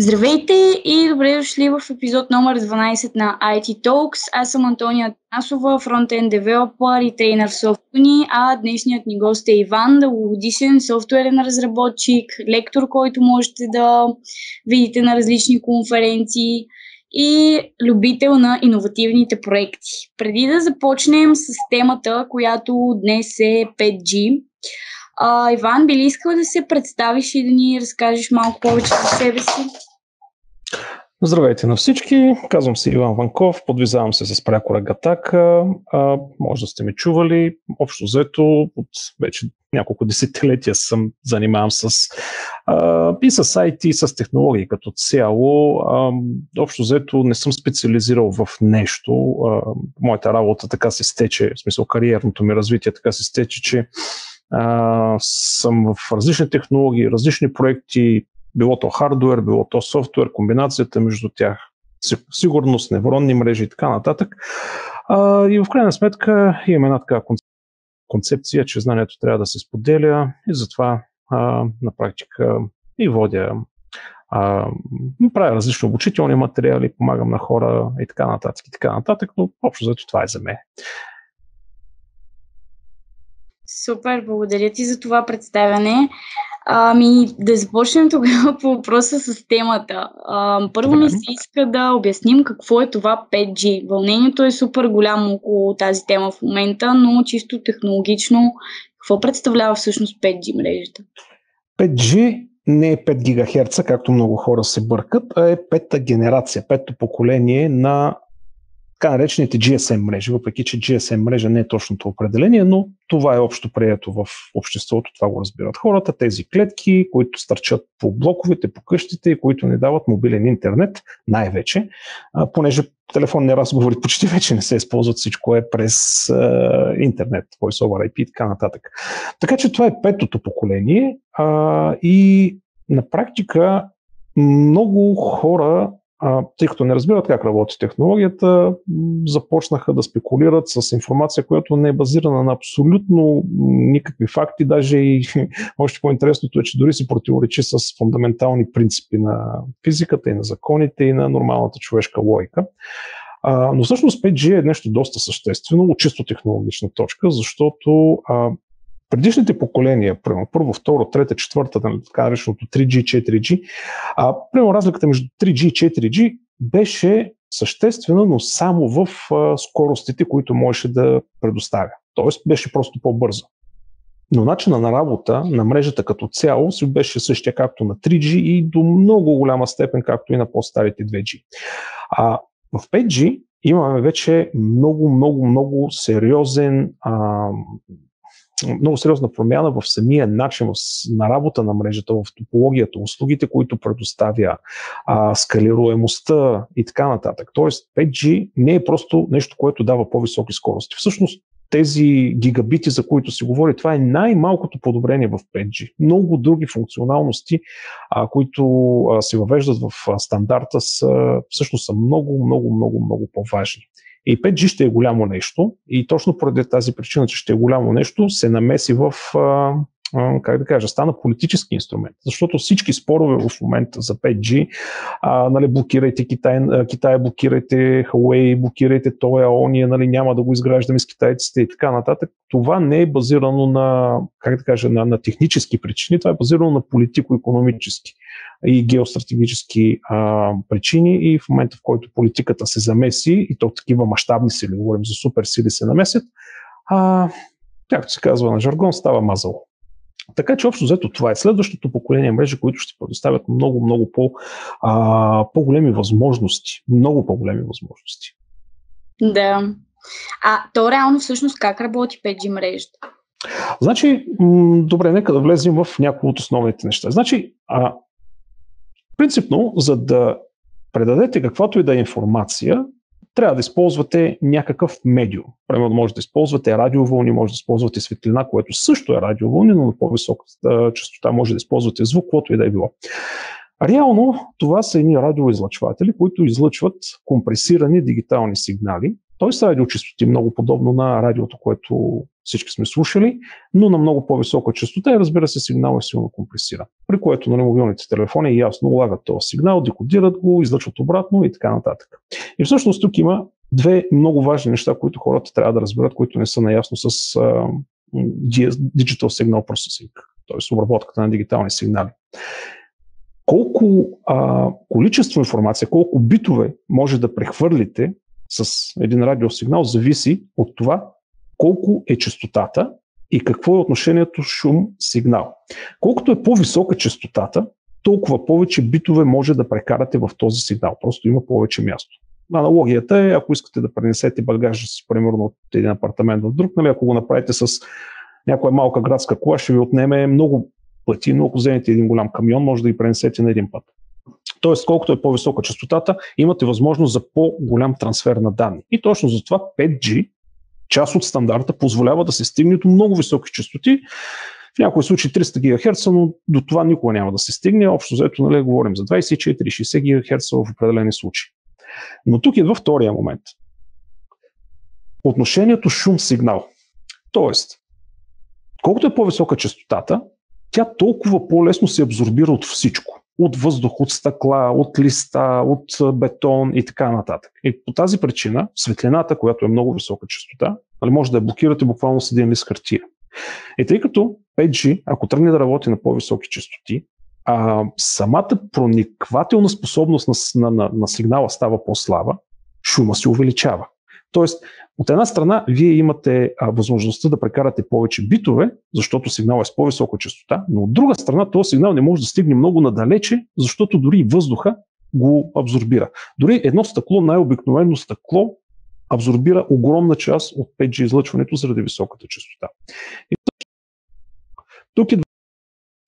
Здравейте и добре дошли в епизод номер 12 на IT Talks. Аз съм Антония Танасова, фронтен девелопър и трейнер в Softuni, а днешният ни гост е Иван, дългогодишен софтуерен разработчик, лектор, който можете да видите на различни конференции и любител на иновативните проекти. Преди да започнем с темата, която днес е 5G, а, Иван, би ли искал да се представиш и да ни разкажеш малко повече за себе си? Здравейте на всички, казвам се Иван Ванков, подвизавам се с прякора Гатака. А, може да сте ме чували. Общо взето от вече няколко десетилетия съм занимавам с а, и с IT, и с технологии като цяло. А, общо взето не съм специализирал в нещо. А, моята работа така се стече, в смисъл кариерното ми развитие така се стече, че а, съм в различни технологии, различни проекти, било то хардвер, било то софтуер, комбинацията между тях, сигурност, невронни мрежи и така нататък. А, и в крайна сметка имаме една така концепция, че знанието трябва да се споделя и затова а, на практика и водя а, правя различни обучителни материали, помагам на хора и така нататък и така нататък, но общо зато това е за мен. Супер, благодаря ти за това представяне. Ами, да започнем тогава по въпроса с темата. А, първо ми се иска да обясним какво е това 5G. Вълнението е супер голямо около тази тема в момента, но чисто технологично, какво представлява всъщност 5G мрежата? 5G не е 5 ГГц, както много хора се бъркат, а е пета генерация, пето поколение на така наречените GSM мрежи, въпреки че GSM мрежа не е точното определение, но това е общо прието в обществото, това го разбират хората, тези клетки, които стърчат по блоковете, по къщите и които не дават мобилен интернет, най-вече, понеже телефонни разговори почти вече не се използват, всичко е през а, интернет, voice over IP и така нататък. Така че това е петото поколение а, и на практика много хора тъй като не разбират как работи технологията, започнаха да спекулират с информация, която не е базирана на абсолютно никакви факти, даже и още по-интересното е, че дори се противоречи с фундаментални принципи на физиката и на законите и на нормалната човешка логика. А, но всъщност 5G е нещо доста съществено от чисто технологична точка, защото а, предишните поколения, примерно първо, второ, трета, четвърта, така нареченото 3G, 4G, а, примерно разликата между 3G и 4G беше съществена, но само в а, скоростите, които можеше да предоставя. Тоест беше просто по-бърза. Но начина на работа на мрежата като цяло си беше същия както на 3G и до много голяма степен както и на по-старите 2G. А в 5G имаме вече много, много, много сериозен а, много сериозна промяна в самия начин на работа на мрежата, в топологията, услугите, които предоставя, а, скалируемостта и така нататък. Тоест 5G не е просто нещо, което дава по-високи скорости. Всъщност тези гигабити, за които се говори, това е най-малкото подобрение в 5G. Много други функционалности, а, които а, се въвеждат в стандарта, са, всъщност са много, много, много, много по-важни. И 5G ще е голямо нещо. И точно поради тази причина, че ще е голямо нещо, се намеси в как да кажа, стана политически инструмент. Защото всички спорове в момента за 5G, а, нали, блокирайте Китай, Китай, блокирайте Huawei, блокирайте Тоя, Ония, нали, няма да го изграждаме с китайците и така нататък. Това не е базирано на, как да кажа, на, на технически причини, това е базирано на политико-економически и геостратегически а, причини и в момента, в който политиката се замеси и то такива мащабни сили, говорим за супер сили се намесят, а, както се казва на жаргон, става мазало. Така че общо взето това е следващото поколение мрежи, които ще предоставят много, много по, а, по-големи възможности. Много по-големи възможности. Да. А то реално всъщност как работи 5G мрежата? Значи, м- добре, нека да влезем в някои от основните неща. Значи, а, принципно, за да предадете каквато и да е информация, трябва да използвате някакъв медиум. Примерно може да използвате радиовълни, може да използвате светлина, което също е радиовълни, но на по-висока частота може да използвате звук, което и да е било. Реално това са едни радиоизлъчватели, които излъчват компресирани дигитални сигнали, т.е. радиочастоти, много подобно на радиото, което всички сме слушали, но на много по-висока частота и разбира се сигнал е силно компресиран. При което на нали, мобилните телефони ясно лагат този сигнал, декодират го, излъчват обратно и така нататък. И всъщност тук има две много важни неща, които хората трябва да разберат, които не са наясно с Digital Signal Processing, т.е. обработката на дигитални сигнали. Колко а, количество информация, колко битове може да прехвърлите с един радиосигнал, зависи от това колко е частотата и какво е отношението шум-сигнал. Колкото е по-висока частотата, толкова повече битове може да прекарате в този сигнал. Просто има повече място. Аналогията е, ако искате да пренесете багажа си, примерно от един апартамент в друг, нали, ако го направите с някоя малка градска кола, ще ви отнеме много пъти, но ако вземете един голям камион, може да ги пренесете на един път. Тоест, колкото е по-висока частотата, имате възможност за по-голям трансфер на данни. И точно за това 5G, част от стандарта, позволява да се стигне до много високи частоти. В някои случаи 300 ГГц, но до това никога няма да се стигне. Общо взето, нали, говорим за 24-60 ГГц в определени случаи. Но тук идва втория момент. Отношението шум-сигнал. Тоест, колкото е по-висока частотата, тя толкова по-лесно се абсорбира от всичко. От въздух, от стъкла, от листа, от бетон и така нататък. И по тази причина светлината, която е много висока частота, нали, може да я блокирате буквално с един лист хартия. И тъй като 5G, ако тръгне да работи на по-високи частоти, а, самата прониквателна способност на, на, на, на сигнала става по-слаба, шума се увеличава. Тоест, от една страна, вие имате а, възможността да прекарате повече битове, защото сигнал е с по-висока частота, но от друга страна, този сигнал не може да стигне много надалече, защото дори въздуха го абсорбира. Дори едно стъкло, най-обикновено стъкло, абсорбира огромна част от 5G излъчването заради високата частота. И тук идва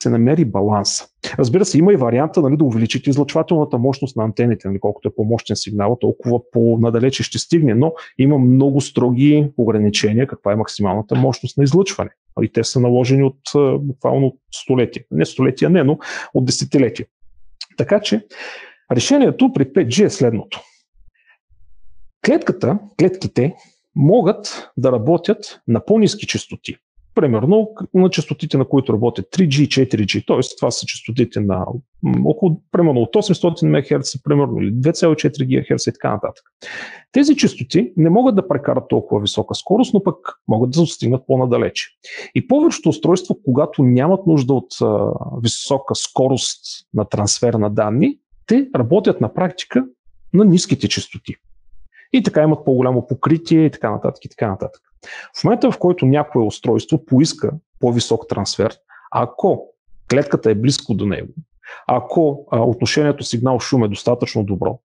се намери баланс. Разбира се, има и варианта нали, да увеличите излъчвателната мощност на антените, нали, колкото е по-мощен сигнал, толкова по-надалече ще стигне, но има много строги ограничения каква е максималната мощност на излъчване. И те са наложени от буквално столетия. Не столетия, не, но от десетилетия. Така че решението при 5G е следното. Клетката, клетките могат да работят на по-низки частоти примерно на частотите, на които работят 3G и 4G, т.е. това са частотите на около, примерно от 800 МГц, примерно или 2,4 ГГц и така нататък. Тези частоти не могат да прекарат толкова висока скорост, но пък могат да достигнат по-надалече. И повечето устройства, когато нямат нужда от а, висока скорост на трансфер на данни, те работят на практика на ниските частоти. И така имат по-голямо покритие и така нататък и така нататък. В момента, в който някое устройство поиска по-висок трансфер, ако клетката е близко до него, ако отношението сигнал-шум е достатъчно добро,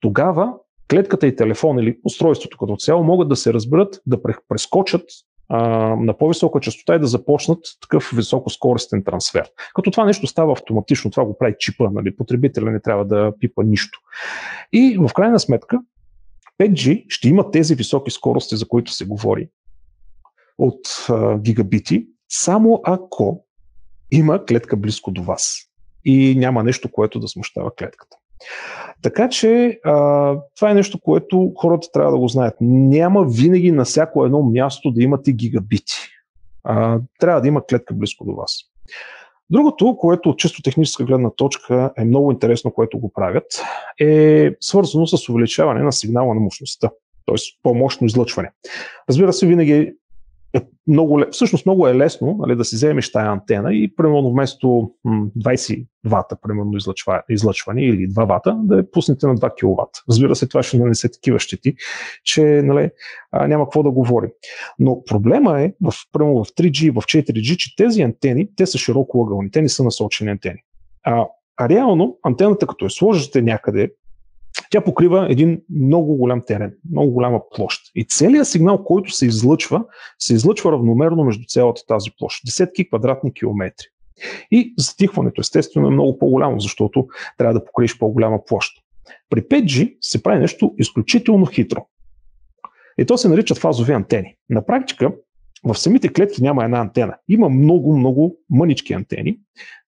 тогава клетката и телефон или устройството като цяло могат да се разберат, да прескочат на по-висока частота и да започнат такъв високоскоростен трансфер. Като това нещо става автоматично, това го прави чипа, нали? потребителя не трябва да пипа нищо. И в крайна сметка 5G ще има тези високи скорости, за които се говори, от а, гигабити, само ако има клетка близко до вас и няма нещо, което да смущава клетката. Така че а, това е нещо, което хората трябва да го знаят. Няма винаги на всяко едно място да имате гигабити. А, трябва да има клетка близко до вас. Другото, което от чисто техническа гледна точка е много интересно, което го правят, е свързано с увеличаване на сигнала на мощността, т.е. по-мощно излъчване. Разбира се, винаги е много, всъщност много е лесно нали, да си вземеш тая антена и примерно вместо 20 вата примерно излъчва, излъчване или 2 вата да я пуснете на 2 кВт. Разбира се, това ще нанесе такива щети, че нали, а, няма какво да говорим. Но проблема е, в, примерно в 3G и в 4G, че тези антени, те са широко ъгълни, те не са насочени антени. А, а реално антената, като я сложите някъде тя покрива един много голям терен, много голяма площ. И целият сигнал, който се излъчва, се излъчва равномерно между цялата тази площ. Десетки квадратни километри. И затихването естествено е много по-голямо, защото трябва да покриеш по-голяма площ. При 5G се прави нещо изключително хитро. И то се наричат фазови антени. На практика в самите клетки няма една антена. Има много, много мънички антени,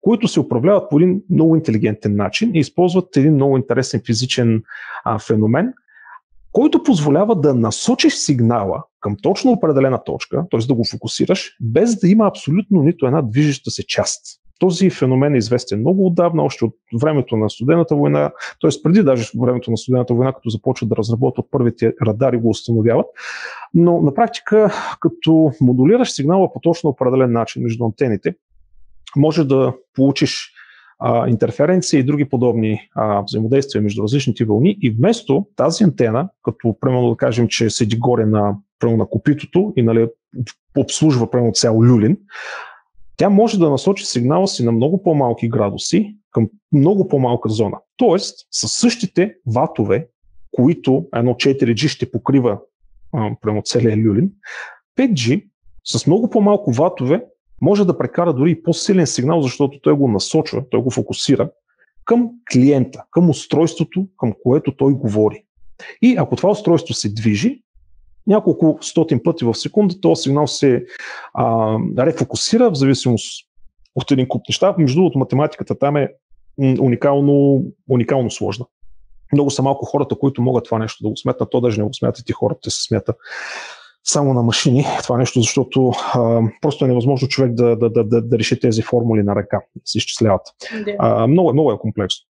които се управляват по един много интелигентен начин и използват един много интересен физичен а, феномен, който позволява да насочиш сигнала към точно определена точка, т.е. да го фокусираш, без да има абсолютно нито една движеща се част. Този феномен е известен много отдавна, още от времето на студената война, т.е. преди даже времето на студената война, като започват да разработват първите радари, го установяват. Но на практика, като модулираш сигнала по точно определен начин между антените, може да получиш а, интерференция и други подобни а, взаимодействия между различните вълни и вместо тази антена, като примерно да кажем, че седи горе на, на копитото и нали, обслужва примерно цял люлин, тя може да насочи сигнала си на много по-малки градуси към много по-малка зона. Тоест, с същите ватове, които едно 4G ще покрива прямо целия люлин, 5G с много по-малко ватове може да прекара дори и по-силен сигнал, защото той го насочва, той го фокусира към клиента, към устройството, към което той говори. И ако това устройство се движи, няколко стотин пъти в секунда този сигнал се а, рефокусира в зависимост от един куп неща. Между другото, математиката там е уникално, уникално сложна. Много са малко хората, които могат това нещо да го сметнат. То даже не го смятат и хората се смята само на машини това нещо, защото а, просто е невъзможно човек да, да, да, да, да реши тези формули на ръка, да се изчисляват. А, много, много е комплексно.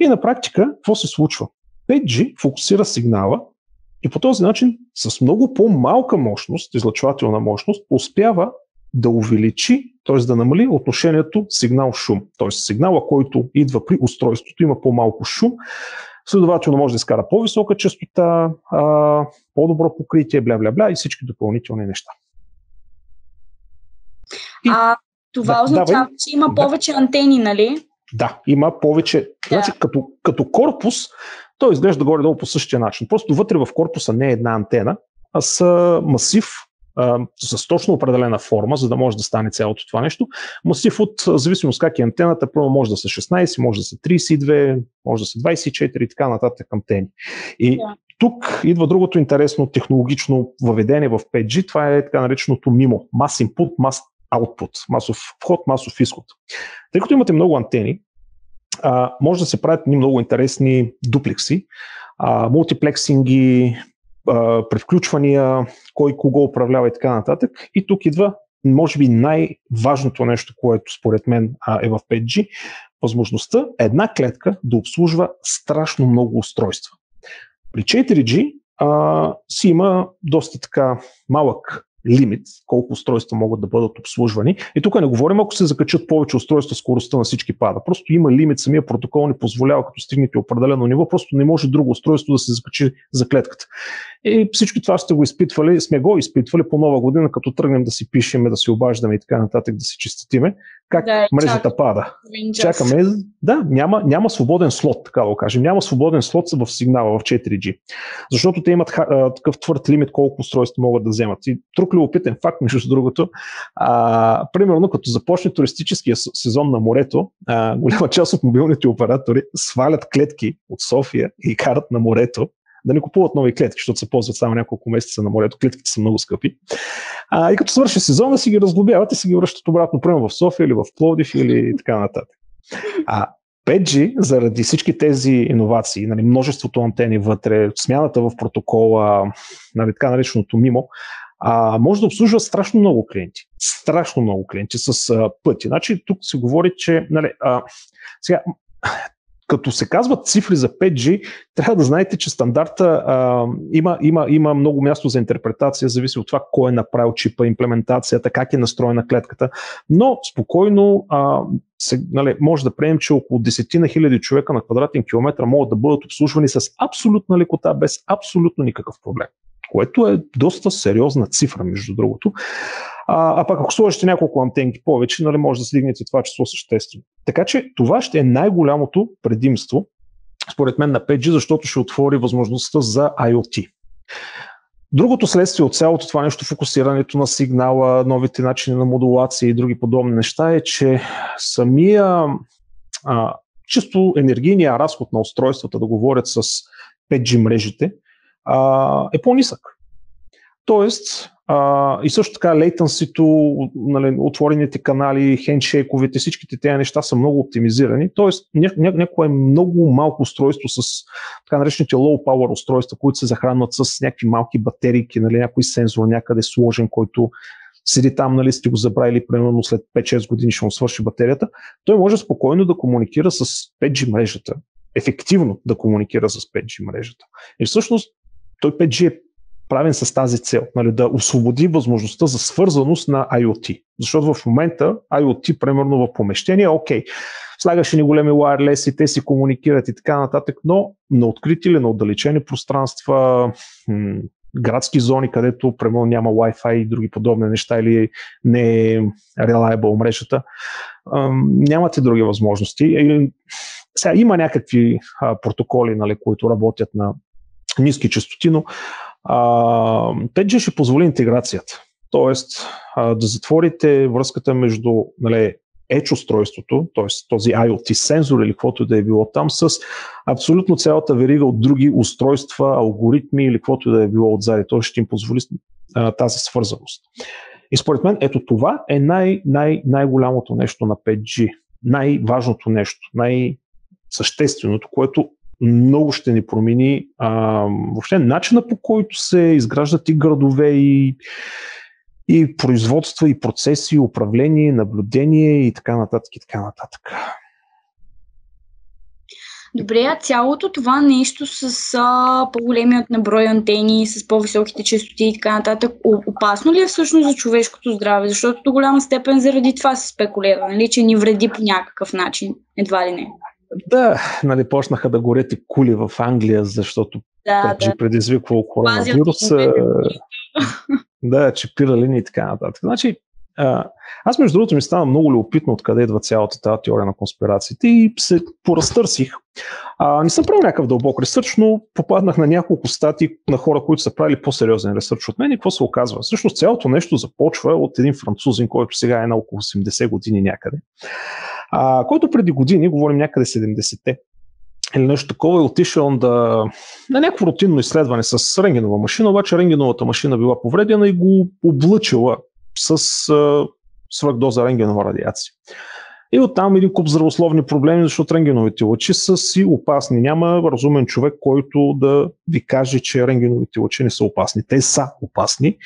И на практика, какво се случва? 5G фокусира сигнала и по този начин с много по-малка мощност, излъчвателна мощност, успява да увеличи, т.е. да намали отношението сигнал-шум. Т.е. сигнала, който идва при устройството, има по-малко шум, Следователно може да изкара по-висока частота, а, по-добро покритие, бля-бля-бля и всички допълнителни неща. И, а това да, означава, давай, че има повече да. антени, нали? Да, има повече. Да. Значи, като, като корпус, той изглежда горе-долу по същия начин. Просто вътре в корпуса не е една антена, а са масив с точно определена форма, за да може да стане цялото това нещо. Масив от зависимост как е антената, първо може да са 16, може да са 32, може да са 24 и така нататък антени. И yeah. тук идва другото интересно технологично въведение в 5G, това е така нареченото MIMO, Mass Input, Mass Output, масов вход, масов изход. Тъй като имате много антени, а, може да се правят много интересни дуплекси, а, мултиплексинги, превключвания, кой кого управлява и така нататък. И тук идва, може би, най-важното нещо, което според мен е в 5G, възможността една клетка да обслужва страшно много устройства. При 4G а, си има доста така малък лимит, колко устройства могат да бъдат обслужвани. И тук не говорим, ако се закачат повече устройства, скоростта на всички пада. Просто има лимит, самия протокол не позволява, като стигнете определено ниво, просто не може друго устройство да се закачи за клетката. И всички това сте го изпитвали, сме го изпитвали по нова година, като тръгнем да си пишеме, да си обаждаме и така нататък, да си чиститиме. Как да, мрежата чак, пада. Чакаме. Да, няма, няма свободен слот, така да го кажем. Няма свободен слот в сигнала в 4G. Защото те имат а, такъв твърд лимит колко устройства могат да вземат. И друг любопитен факт, между другото, а, примерно като започне туристическия сезон на морето, а, голяма част от мобилните оператори свалят клетки от София и карат на морето да не купуват нови клетки, защото се ползват само няколко месеца на морето. Клетките са много скъпи. А, и като свърши сезона, си ги разглобяват и си ги връщат обратно, примерно в София или в Пловдив или така нататък. А 5G, заради всички тези иновации, нали, множеството антени вътре, смяната в протокола, нали, така нареченото МИМО, а, може да обслужва страшно много клиенти. Страшно много клиенти с а, пъти. Значи тук се говори, че нали, а, сега, като се казват цифри за 5G, трябва да знаете, че стандарта а, има, има, има много място за интерпретация, зависи от това кой е направил чипа, имплементацията, как е настроена клетката. Но спокойно а, се, нали, може да приемем, че около 10 на хиляди човека на квадратен километр могат да бъдат обслужвани с абсолютна лекота, без абсолютно никакъв проблем. Което е доста сериозна цифра, между другото. А, а пък ако сложите няколко антенки повече, нали, може да стигнете това число съществено. Така че това ще е най-голямото предимство, според мен, на 5G, защото ще отвори възможността за IoT. Другото следствие от цялото това нещо, фокусирането на сигнала, новите начини на модулация и други подобни неща е, че самия а, чисто енергийния разход на устройствата да говорят с 5G мрежите а, е по-нисък. Тоест, А, и също така лейтенсито, нали, отворените канали, хендшейковете, всичките тези неща са много оптимизирани. Тоест, ня, ня, някое много малко устройство с така наречените low power устройства, които се захранват с някакви малки батерийки, нали, някой сензор някъде сложен, който седи там, нали сте го забравили, примерно след 5-6 години ще му свърши батерията, той може спокойно да комуникира с 5G мрежата, ефективно да комуникира с 5G мрежата. И всъщност той 5G е правен с тази цел, нали, да освободи възможността за свързаност на IoT. Защото в момента IoT, примерно в помещение, окей, слагаш ни големи wireless и те си комуникират и така нататък, но на открити или на отдалечени пространства, м- градски зони, където примерно няма Wi-Fi и други подобни неща или не е reliable мрежата, нямате други възможности. Сега има някакви а, протоколи, нали, които работят на ниски частоти, но а, 5G ще позволи интеграцията. Тоест а, да затворите връзката между нали, Edge устройството, т.е. този IoT сензор или каквото да е било там, с абсолютно цялата верига от други устройства, алгоритми или каквото да е било отзади. То ще им позволи а, тази свързаност. И според мен, ето това е най- най- най-голямото нещо на 5G. Най-важното нещо, най-същественото, което много ще ни промени а, въобще начина по който се изграждат и градове и и производства, и процеси, управление, наблюдение и така нататък и така нататък. Добре, а цялото това нещо с а, по-големият наброй антени, с по-високите частоти и така нататък, опасно ли е всъщност за човешкото здраве? Защото до голяма степен заради това се спекулира, нали, че ни вреди по някакъв начин, едва ли не. Да, нали, почнаха да горят и кули в Англия, защото да, да. предизвиквал коронавируса. Да, чипирали и така нататък. Значи, аз между другото ми стана много любопитно откъде идва цялата тази теория на конспирациите и се поразтърсих. А, не съм правил някакъв дълбок ресърч, но попаднах на няколко статии на хора, които са правили по-сериозен ресърч от мен и какво се оказва. Всъщност цялото нещо започва от един французин, който сега е на около 80 години някъде, а, който преди години, говорим някъде 70-те, или нещо такова, е отишъл да, на някакво рутинно изследване с рентгенова машина, обаче рентгеновата машина била повредена и го облъчила с а, свръхдоза рентгенова радиация. И оттам един куп здравословни проблеми, защото рентгеновите лъчи са си опасни. Няма разумен човек, който да ви каже, че рентгеновите лъчи не са опасни. Те са опасни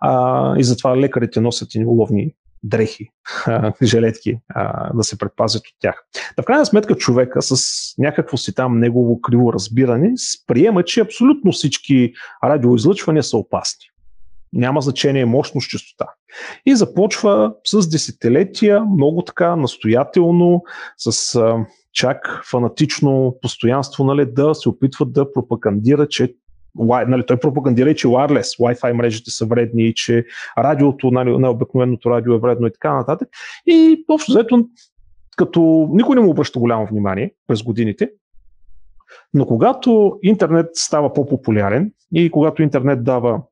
а, и затова лекарите носят и уловни дрехи, жилетки, да се предпазят от тях. Да в крайна сметка човека с някакво си там негово криво разбиране приема, че абсолютно всички радиоизлъчвания са опасни. Няма значение мощност, частота. И започва с десетилетия, много така настоятелно, с а, чак фанатично постоянство, нали, да се опитват да пропагандира, че нали, той пропагандира, че wireless, Wi-Fi мрежите са вредни че радиото, нали, най-обикновеното радио е вредно и така нататък. И общо взето, като никой не му обръща голямо внимание през годините, но когато интернет става по-популярен и когато интернет дава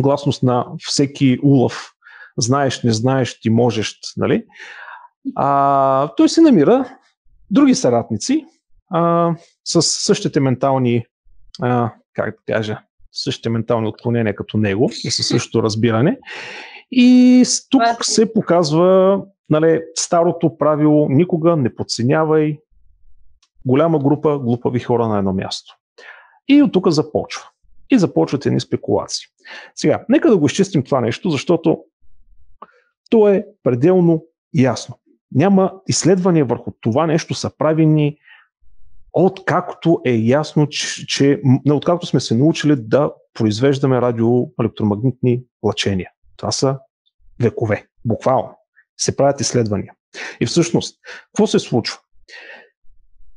гласност на всеки улов, знаеш, не знаеш, ти можеш, нали, а, той се намира други съратници а, с същите ментални а, как да кажа, същите ментални отклонения като него и със същото разбиране. И тук се показва нали, старото правило никога не подценявай голяма група глупави хора на едно място. И от тук започва. И започват едни спекулации. Сега, нека да го изчистим това нещо, защото то е пределно ясно. Няма изследвания върху това нещо са правени откакто е ясно, че, че откакто сме се научили да произвеждаме радиоелектромагнитни лъчения. Това са векове, буквално. Се правят изследвания. И всъщност, какво се случва?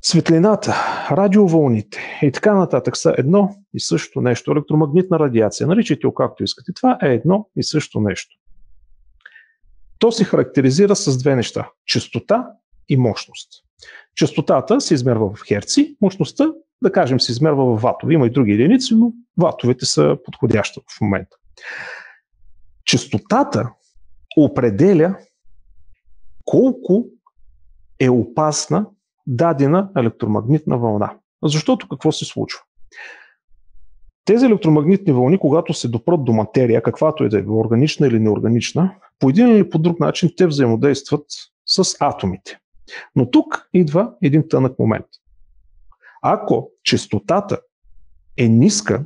Светлината, радиовълните и така нататък са едно и също нещо. Електромагнитна радиация, наричайте го както искате. Това е едно и също нещо. То се характеризира с две неща. Частота и мощност. Частотата се измерва в херци, мощността, да кажем, се измерва в ватове. Има и други единици, но ватовете са подходящи в момента. Частотата определя колко е опасна дадена електромагнитна вълна. Защото какво се случва? Тези електромагнитни вълни, когато се допрат до материя, каквато и да е, органична или неорганична, по един или по друг начин те взаимодействат с атомите. Но тук идва един тънък момент. Ако частотата е ниска,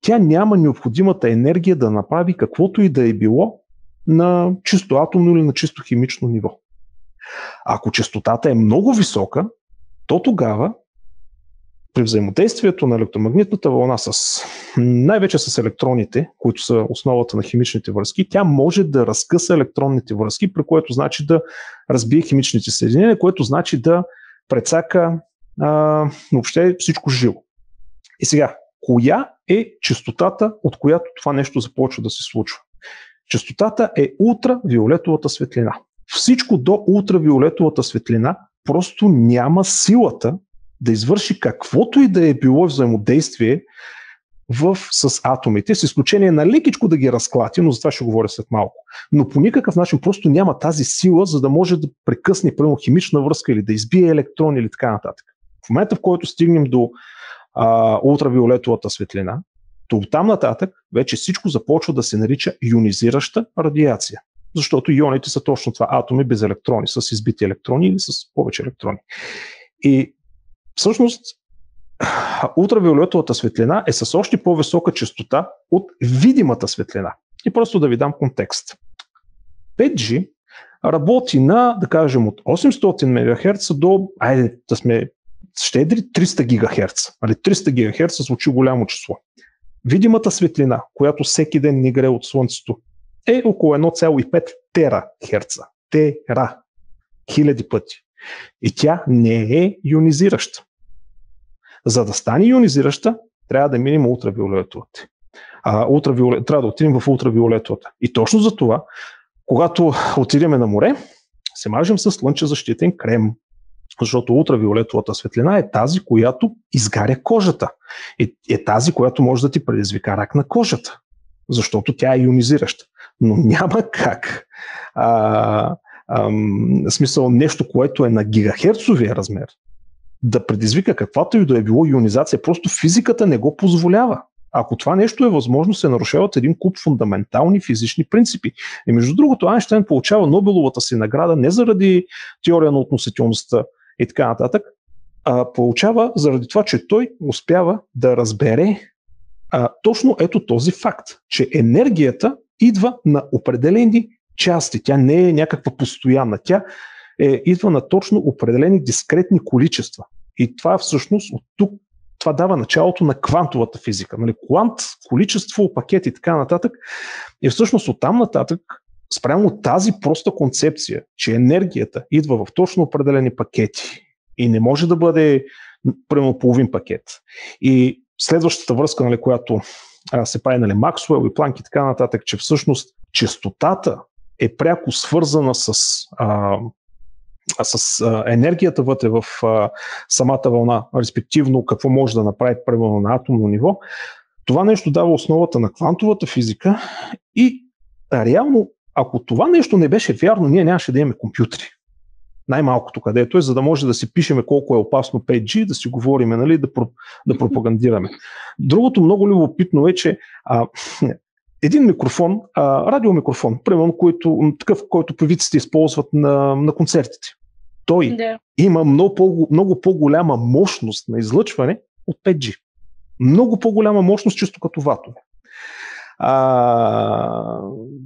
тя няма необходимата енергия да направи каквото и да е било на чисто атомно или на чисто химично ниво. Ако частотата е много висока, то тогава при взаимодействието на електромагнитната вълна с най-вече с електроните, които са основата на химичните връзки, тя може да разкъса електронните връзки, при което значи да разбие химичните съединения, което значи да прецака а, въобще всичко живо. И сега, коя е частотата, от която това нещо започва да се случва? Частотата е ултравиолетовата светлина. Всичко до ултравиолетовата светлина просто няма силата да извърши каквото и да е било взаимодействие в, с атомите, с изключение на лекичко да ги разклати, но за това ще говоря след малко. Но по никакъв начин просто няма тази сила, за да може да прекъсне примерно химична връзка или да избие електрон или така нататък. В момента, в който стигнем до а, ултравиолетовата светлина, то там нататък вече всичко започва да се нарича ионизираща радиация. Защото ионите са точно това атоми без електрони, с избити електрони или с повече електрони. И всъщност ултравиолетовата светлина е с още по-висока частота от видимата светлина. И просто да ви дам контекст. 5G работи на, да кажем, от 800 МГц до, айде да сме щедри, 300 ГГц. 300 ГГц звучи голямо число. Видимата светлина, която всеки ден ни грее от Слънцето, е около 1,5 терахерца. Тера. Хиляди пъти. И тя не е ионизираща. За да стане ионизираща, трябва да минем ултравиолетовата. А, ултравиолет, трябва да отидем в ултравиолетовата. И точно за това, когато отидем на море, се мажем с слънчезащитен крем. Защото ултравиолетовата светлина е тази, която изгаря кожата. Е, е тази, която може да ти предизвика рак на кожата. Защото тя е ионизираща. Но няма как. А, ам, смисъл нещо, което е на гигахерцовия размер, да предизвика каквато и да е било ионизация. Просто физиката не го позволява. Ако това нещо е възможно, се нарушават един куп фундаментални физични принципи. И между другото, Айнштайн получава Нобеловата си награда не заради теория на относителността и така нататък, а получава заради това, че той успява да разбере а, точно ето този факт, че енергията идва на определени части. Тя не е някаква постоянна. Тя е, идва на точно определени дискретни количества. И това всъщност от тук това дава началото на квантовата физика. Нали, квант, количество, пакет и така нататък. И всъщност от там нататък, спрямо тази проста концепция, че енергията идва в точно определени пакети и не може да бъде примерно половин пакет. И следващата връзка, нали, която се прави нали, Максуел и Планк и така нататък, че всъщност частотата е пряко свързана с, а, с а, енергията вътре в а, самата вълна, респективно какво може да направи примерно на атомно ниво, това нещо дава основата на квантовата физика и а, реално, ако това нещо не беше вярно, ние нямаше да имаме компютри най-малкото където е, за да може да си пишеме колко е опасно 5G, да си говориме, нали, да, да пропагандираме. Другото много любопитно е, че а, един микрофон, а, радиомикрофон, примерно, който, такъв, който певиците използват на, на концертите. Той да. има много, по, много по-голяма мощност на излъчване от 5G. Много по-голяма мощност, чисто като ватове. А,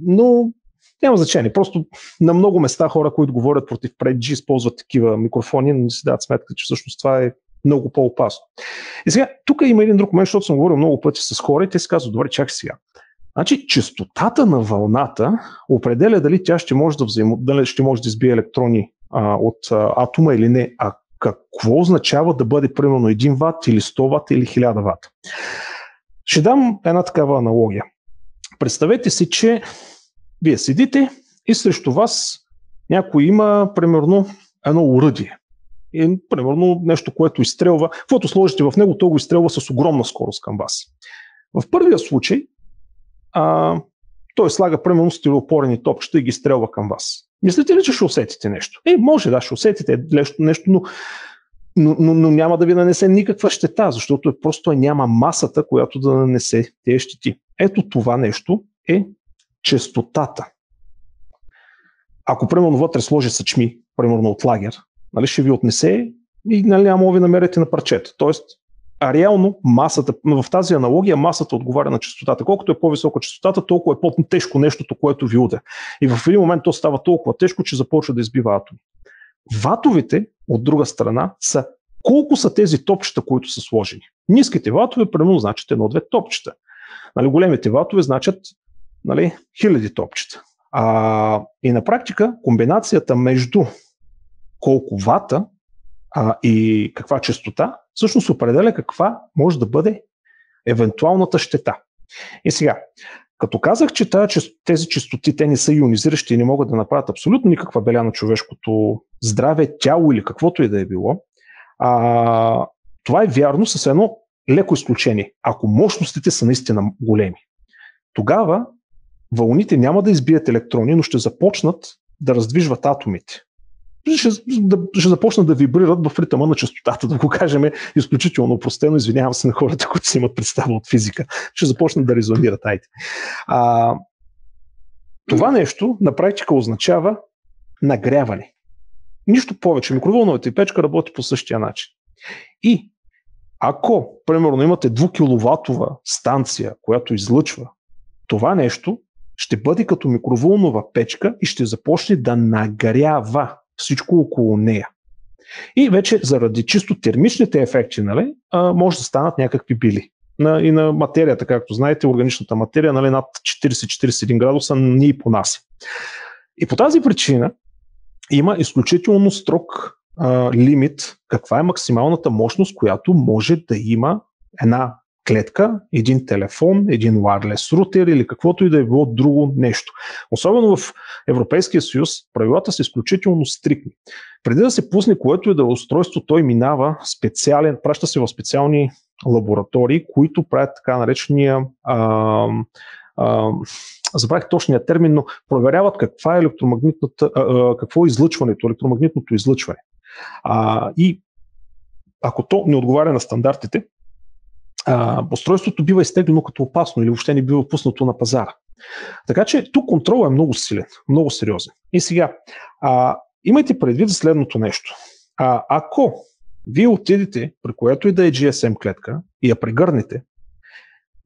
но няма значение. Просто на много места хора, които говорят против 5G, използват такива микрофони, но не си дадат сметка, че всъщност това е много по-опасно. И сега, тук има един друг момент, защото съм говорил много пъти с хора и те си казват, добре, чакай сега. Значи, частотата на вълната определя дали тя ще може да, взаимо, дали ще може да избие електрони а, от а, атома или не. А какво означава да бъде примерно 1 ват или 100 ват или 1000 ват? Ще дам една такава аналогия. Представете си, че вие седите и срещу вас някой има примерно едно уръдие. И, примерно нещо, което изстрелва. Каквото сложите в него, то го изстрелва с огромна скорост към вас. В първия случай а, той слага примерно стилопорени топчета и ги стрелва към вас. Мислите ли, че ще усетите нещо? Е, може да, ще усетите нещо, нещо но но, но, но няма да ви нанесе никаква щета, защото е просто няма масата, която да нанесе тези щети. Ето това нещо е честотата. Ако, примерно, вътре сложи съчми, примерно от лагер, нали, ще ви отнесе и нали, няма ви намерите на парчета. Тоест, а реално масата, в тази аналогия масата отговаря на частотата. Колкото е по-висока частотата, толкова е по-тежко нещото, което ви уде. И в един момент то става толкова тежко, че започва да избива атоми. Ватовите, от друга страна, са колко са тези топчета, които са сложени. Ниските ватове, примерно, значат едно-две топчета. Нали, големите ватове значат нали, хиляди топчета. А, и на практика комбинацията между колко вата а, и каква частота всъщност определя каква може да бъде евентуалната щета. И сега, като казах, че тези частоти те не са ионизиращи и не могат да направят абсолютно никаква беля на човешкото здраве, тяло или каквото и да е било, а, това е вярно с едно леко изключение. Ако мощностите са наистина големи, тогава вълните няма да избият електрони, но ще започнат да раздвижват атомите ще, да, ще започнат да вибрират в ритъма на частотата, да го кажем изключително простено. Извинявам се на хората, които си имат представа от физика. Ще започнат да резонират. Айде. А, това нещо на практика означава нагряване. Нищо повече. Микроволновата и печка работи по същия начин. И ако, примерно, имате 2 кВт станция, която излъчва това нещо, ще бъде като микроволнова печка и ще започне да нагрява всичко около нея. И вече заради чисто термичните ефекти, нали, може да станат някакви били. И на материята, както знаете, органичната материя нали, над 40-41 градуса ни понася. И по тази причина има изключително строг а, лимит каква е максималната мощност, която може да има една клетка, един телефон, един wireless рутер или каквото и да е било друго нещо. Особено в Европейския съюз правилата са изключително стрикни. Преди да се пусне което и да е устройство, той минава специален, праща се в специални лаборатории, които правят така наречения а, а, забравих точния термин, но проверяват каква е електромагнитната, а, какво е излъчването, електромагнитното излъчване. А, и ако то не отговаря на стандартите, а, устройството бива изтеглено като опасно или въобще не бива пуснато на пазара. Така че тук контрол е много силен, много сериозен. И сега, а, имайте предвид за следното нещо. А, ако вие отидете при което и да е GSM клетка и я прегърнете,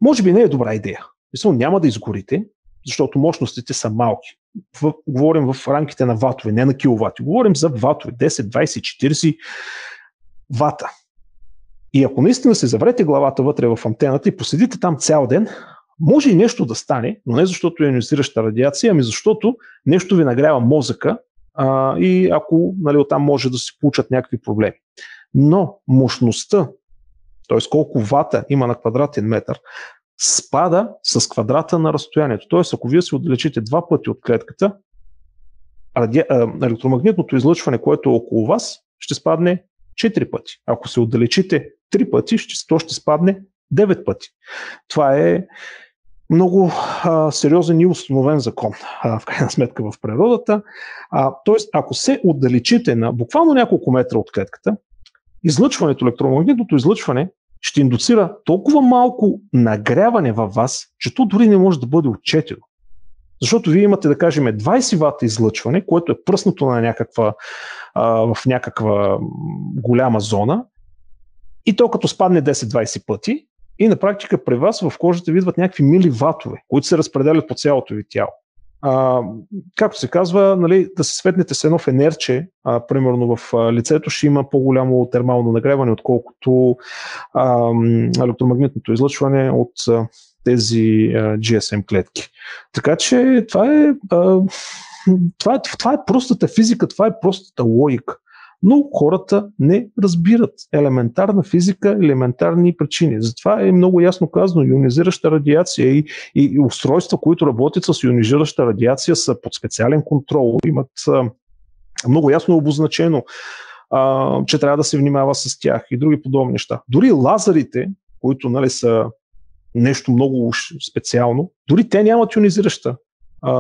може би не е добра идея. Мисля, няма да изгорите, защото мощностите са малки. В, говорим в рамките на ватове, не на киловати. Говорим за ватове, 10, 20, 40 вата. И ако наистина се заврете главата вътре в антената и поседите там цял ден, може и нещо да стане, но не защото е ионизираща радиация, ами защото нещо ви нагрява мозъка а, и ако нали, оттам може да се получат някакви проблеми. Но мощността, т.е. колко вата има на квадратен метър, спада с квадрата на разстоянието. Т.е. ако вие се отдалечите два пъти от клетката, ради... електромагнитното излъчване, което е около вас, ще спадне 4 пъти. Ако се отдалечите три пъти, ще, то ще спадне 9 пъти. Това е много а, сериозен и установен закон, а, в крайна сметка в природата. А, тоест, ако се отдалечите на буквално няколко метра от клетката, излъчването, електромагнитното излъчване ще индуцира толкова малко нагряване във вас, че то дори не може да бъде отчетено. Защото вие имате, да кажем, 20 вата излъчване, което е пръснато на някаква, а, в някаква голяма зона и то като спадне 10-20 пъти, и на практика при вас в кожата видват някакви мили ватове, които се разпределят по цялото ви тяло. А, както се казва, нали, да се светнете с едно фенерче, а, примерно в лицето ще има по-голямо термално нагреване, отколкото а, електромагнитното излъчване от а, тези а, GSM клетки. Така че това е, а, това, е, това е простата физика, това е простата логика но хората не разбират елементарна физика, елементарни причини. Затова е много ясно казано, ионизираща радиация и, и, и устройства, които работят с ионизираща радиация са под специален контрол, имат а, много ясно обозначено, а, че трябва да се внимава с тях и други подобни неща. Дори лазерите, които нали, са нещо много специално, дори те нямат ионизираща а,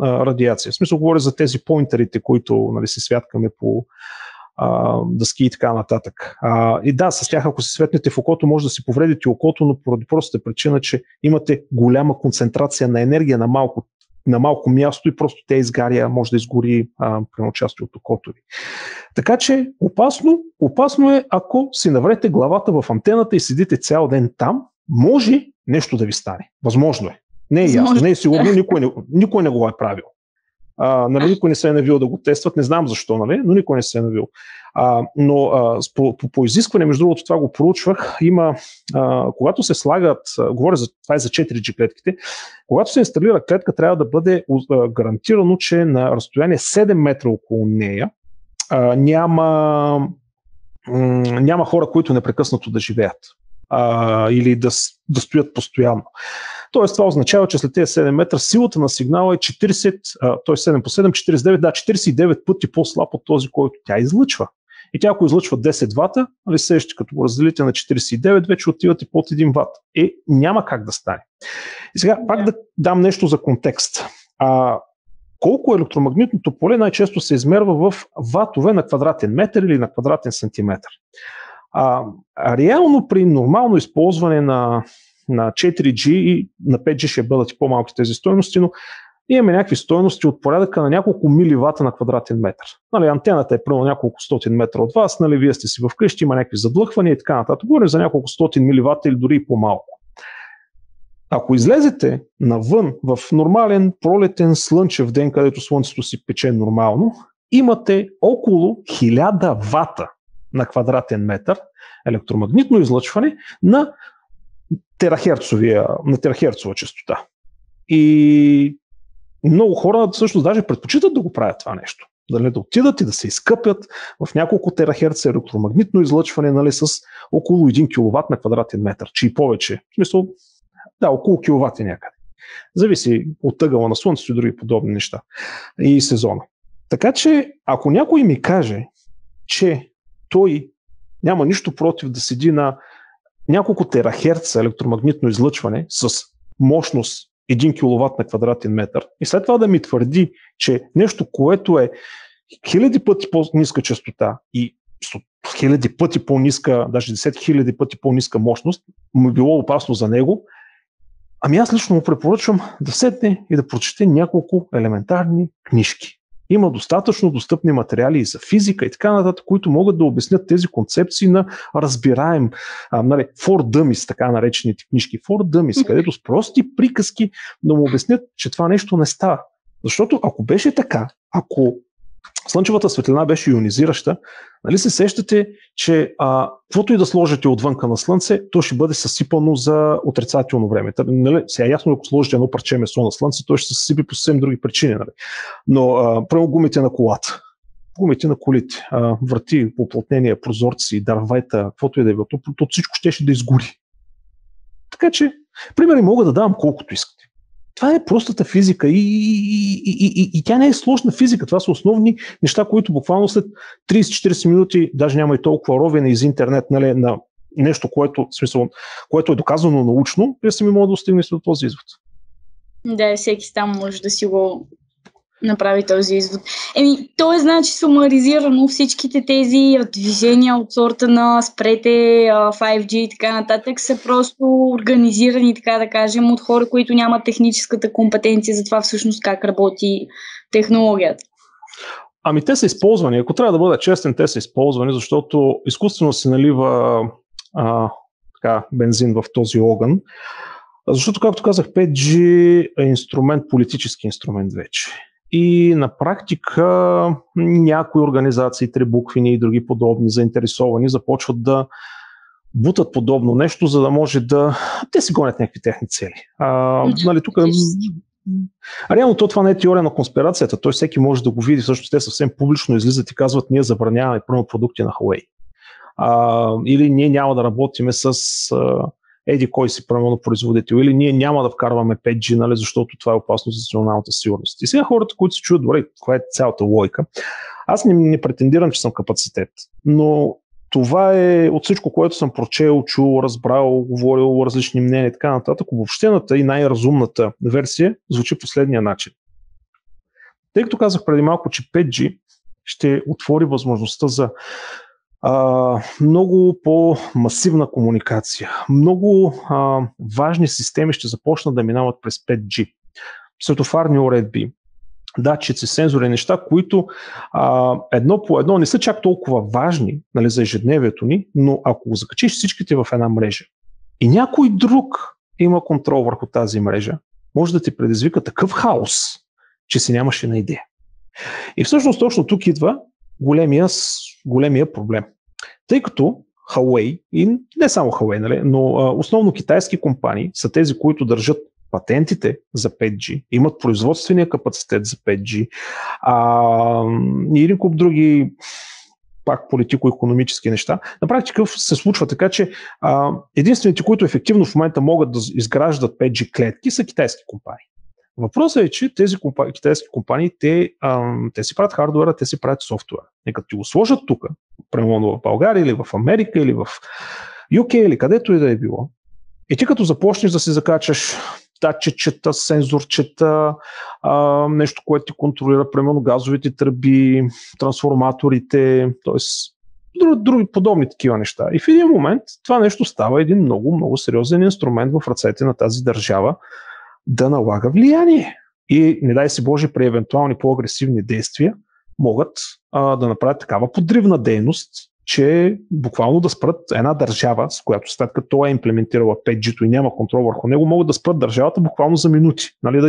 а, радиация. В смисъл говоря за тези поинтерите, които нали, се святкаме по а, дъски и така нататък. А, и да, с тях, ако се светнете в окото, може да си повредите окото, но поради простата причина, че имате голяма концентрация на енергия на малко на малко място и просто те изгаря, може да изгори прямо части от окото ви. Така че опасно, опасно е, ако си наврете главата в антената и седите цял ден там, може нещо да ви стане. Възможно е. Не е ясно, не е сигурно, никой не, никой не го е правил. А, нали, никой не се е навил да го тестват, не знам защо, нали, но никой не се е навил. А, но а, по, по, по изискване, между другото, това го проучвах, има, а, когато се слагат, а, говоря за това е за 4G клетките, когато се инсталира клетка, трябва да бъде а, гарантирано, че на разстояние 7 метра около нея а, няма, м- няма хора, които непрекъснато да живеят а, или да, да стоят постоянно. Тоест това означава, че след тези 7 метра силата на сигнала е 40, т.е. 7 по 7, 49, да, 49 пъти по-слаб от този, който тя излъчва. И тя ако излъчва 10 вата, нали сещате, като го разделите на 49, вече отивате под 1 ват. Е, няма как да стане. И сега пак да дам нещо за контекст. А, колко електромагнитното поле най-често се измерва в ватове на квадратен метър или на квадратен сантиметър. А, реално при нормално използване на, на 4G и на 5G ще бъдат и по-малки тези стоености, но имаме някакви стоености от порядъка на няколко миливата на квадратен метър. Нали, антената е примерно няколко стотин метра от вас, нали, вие сте си вкъщи, има някакви задлъхвания и така нататък. Говорим за няколко стотин миливата или дори и по-малко. Ако излезете навън в нормален пролетен слънчев ден, където слънцето си пече нормално, имате около 1000 вата на квадратен метър електромагнитно излъчване на терахерцовия, на терахерцова частота. И много хора всъщност даже предпочитат да го правят това нещо. Дали, да отидат и да се изкъпят в няколко терахерца електромагнитно излъчване нали, с около 1 кВт на квадратен метър, че и повече. В смисъл, да, около киловати някъде. Зависи от тъгъла на Слънцето и други подобни неща и сезона. Така че, ако някой ми каже, че той няма нищо против да седи на няколко терахерца електромагнитно излъчване с мощност 1 кВт на квадратен метър и след това да ми твърди, че нещо, което е хиляди пъти по-ниска частота и хиляди пъти по-ниска, даже 10 хиляди пъти по-ниска мощност, му е било опасно за него, ами аз лично му препоръчвам да седне и да прочете няколко елементарни книжки. Има достатъчно достъпни материали и за физика и така нататък, които могат да обяснят тези концепции на разбираем, а, нали, for dummies, така наречените книжки, for dummies, където с прости приказки да му обяснят, че това нещо не става. Защото ако беше така, ако слънчевата светлина беше ионизираща, нали се сещате, че а, каквото и да сложите отвънка на слънце, то ще бъде съсипано за отрицателно време. Нали, сега е ясно, ако сложите едно парче месо на слънце, то ще се съсипи по съвсем други причини. Нали. Но, а, прямо гумите на колата, гумите на колите, а, врати, поплътнения, прозорци, дървета, каквото и да е било, то, то всичко ще, ще да изгори. Така че, примери мога да давам колкото искате. Това е простата физика и, и, и, и, и тя не е сложна физика. Това са основни неща, които буквално след 30-40 минути, даже няма и толкова ровене из интернет, нали, на нещо, което, смисъл, което е доказано научно, вие сами могат да достигнете до този извод. Да, всеки там може да си го направи този извод. Еми, то е значи сумаризирано всичките тези движения от сорта на спрете 5G и така нататък са просто организирани, така да кажем, от хора, които нямат техническата компетенция за това всъщност как работи технологията. Ами те са използвани. Ако трябва да бъда честен, те са използвани, защото изкуствено се налива а, така, бензин в този огън. Защото, както казах, 5G е инструмент, политически инструмент вече. И на практика някои организации, трибуквини и други подобни заинтересовани започват да бутат подобно нещо, за да може да... Те си гонят някакви техни цели. А, нали, тук Реално то това не е теория на конспирацията. Той всеки може да го види. Всъщност те съвсем публично излизат и казват, ние забраняваме първо продукти на Huawei. А, или ние няма да работиме с а, еди кой си правилно производител или ние няма да вкарваме 5G, нали, защото това е опасно за националната сигурност. И сега хората, които се чуят, добре, това е цялата лойка. Аз не, не претендирам, че съм капацитет, но това е от всичко, което съм прочел, чул, разбрал, говорил, различни мнения и така нататък. Обобщената и най-разумната версия звучи последния начин. Тъй като казах преди малко, че 5G ще отвори възможността за а, много по-масивна комуникация. Много а, важни системи ще започнат да минават през 5G. Светофарни уредби, датчици, сензори, неща, които а, едно по едно не са чак толкова важни нали, за ежедневието ни, но ако закачиш всичките в една мрежа и някой друг има контрол върху тази мрежа, може да ти предизвика такъв хаос, че си нямаше на идея. И всъщност точно тук идва големия, големия проблем. Тъй като Huawei, и не само Huawei, нали, но а, основно китайски компании са тези, които държат патентите за 5G, имат производствения капацитет за 5G а, и един куп други пак политико-економически неща. На практика се случва така, че а, единствените, които ефективно в момента могат да изграждат 5G клетки, са китайски компании. Въпросът е, че тези компании, китайски компании, те, а, те си правят хардуера, те си правят софтуера. И като ти го сложат тук, примерно в България или в Америка или в UK или където и да е било, и ти като започнеш да си закачаш датчичета, сензорчета, а, нещо, което ти контролира, примерно газовите тръби, трансформаторите, т.е. Други, други подобни такива неща. И в един момент това нещо става един много, много сериозен инструмент в ръцете на тази държава да налага влияние. И не дай се Боже, при евентуални по-агресивни действия могат а, да направят такава подривна дейност, че буквално да спрат една държава, с която след като е имплементирала 5G и няма контрол върху него, могат да спрат държавата буквално за минути, нали, да,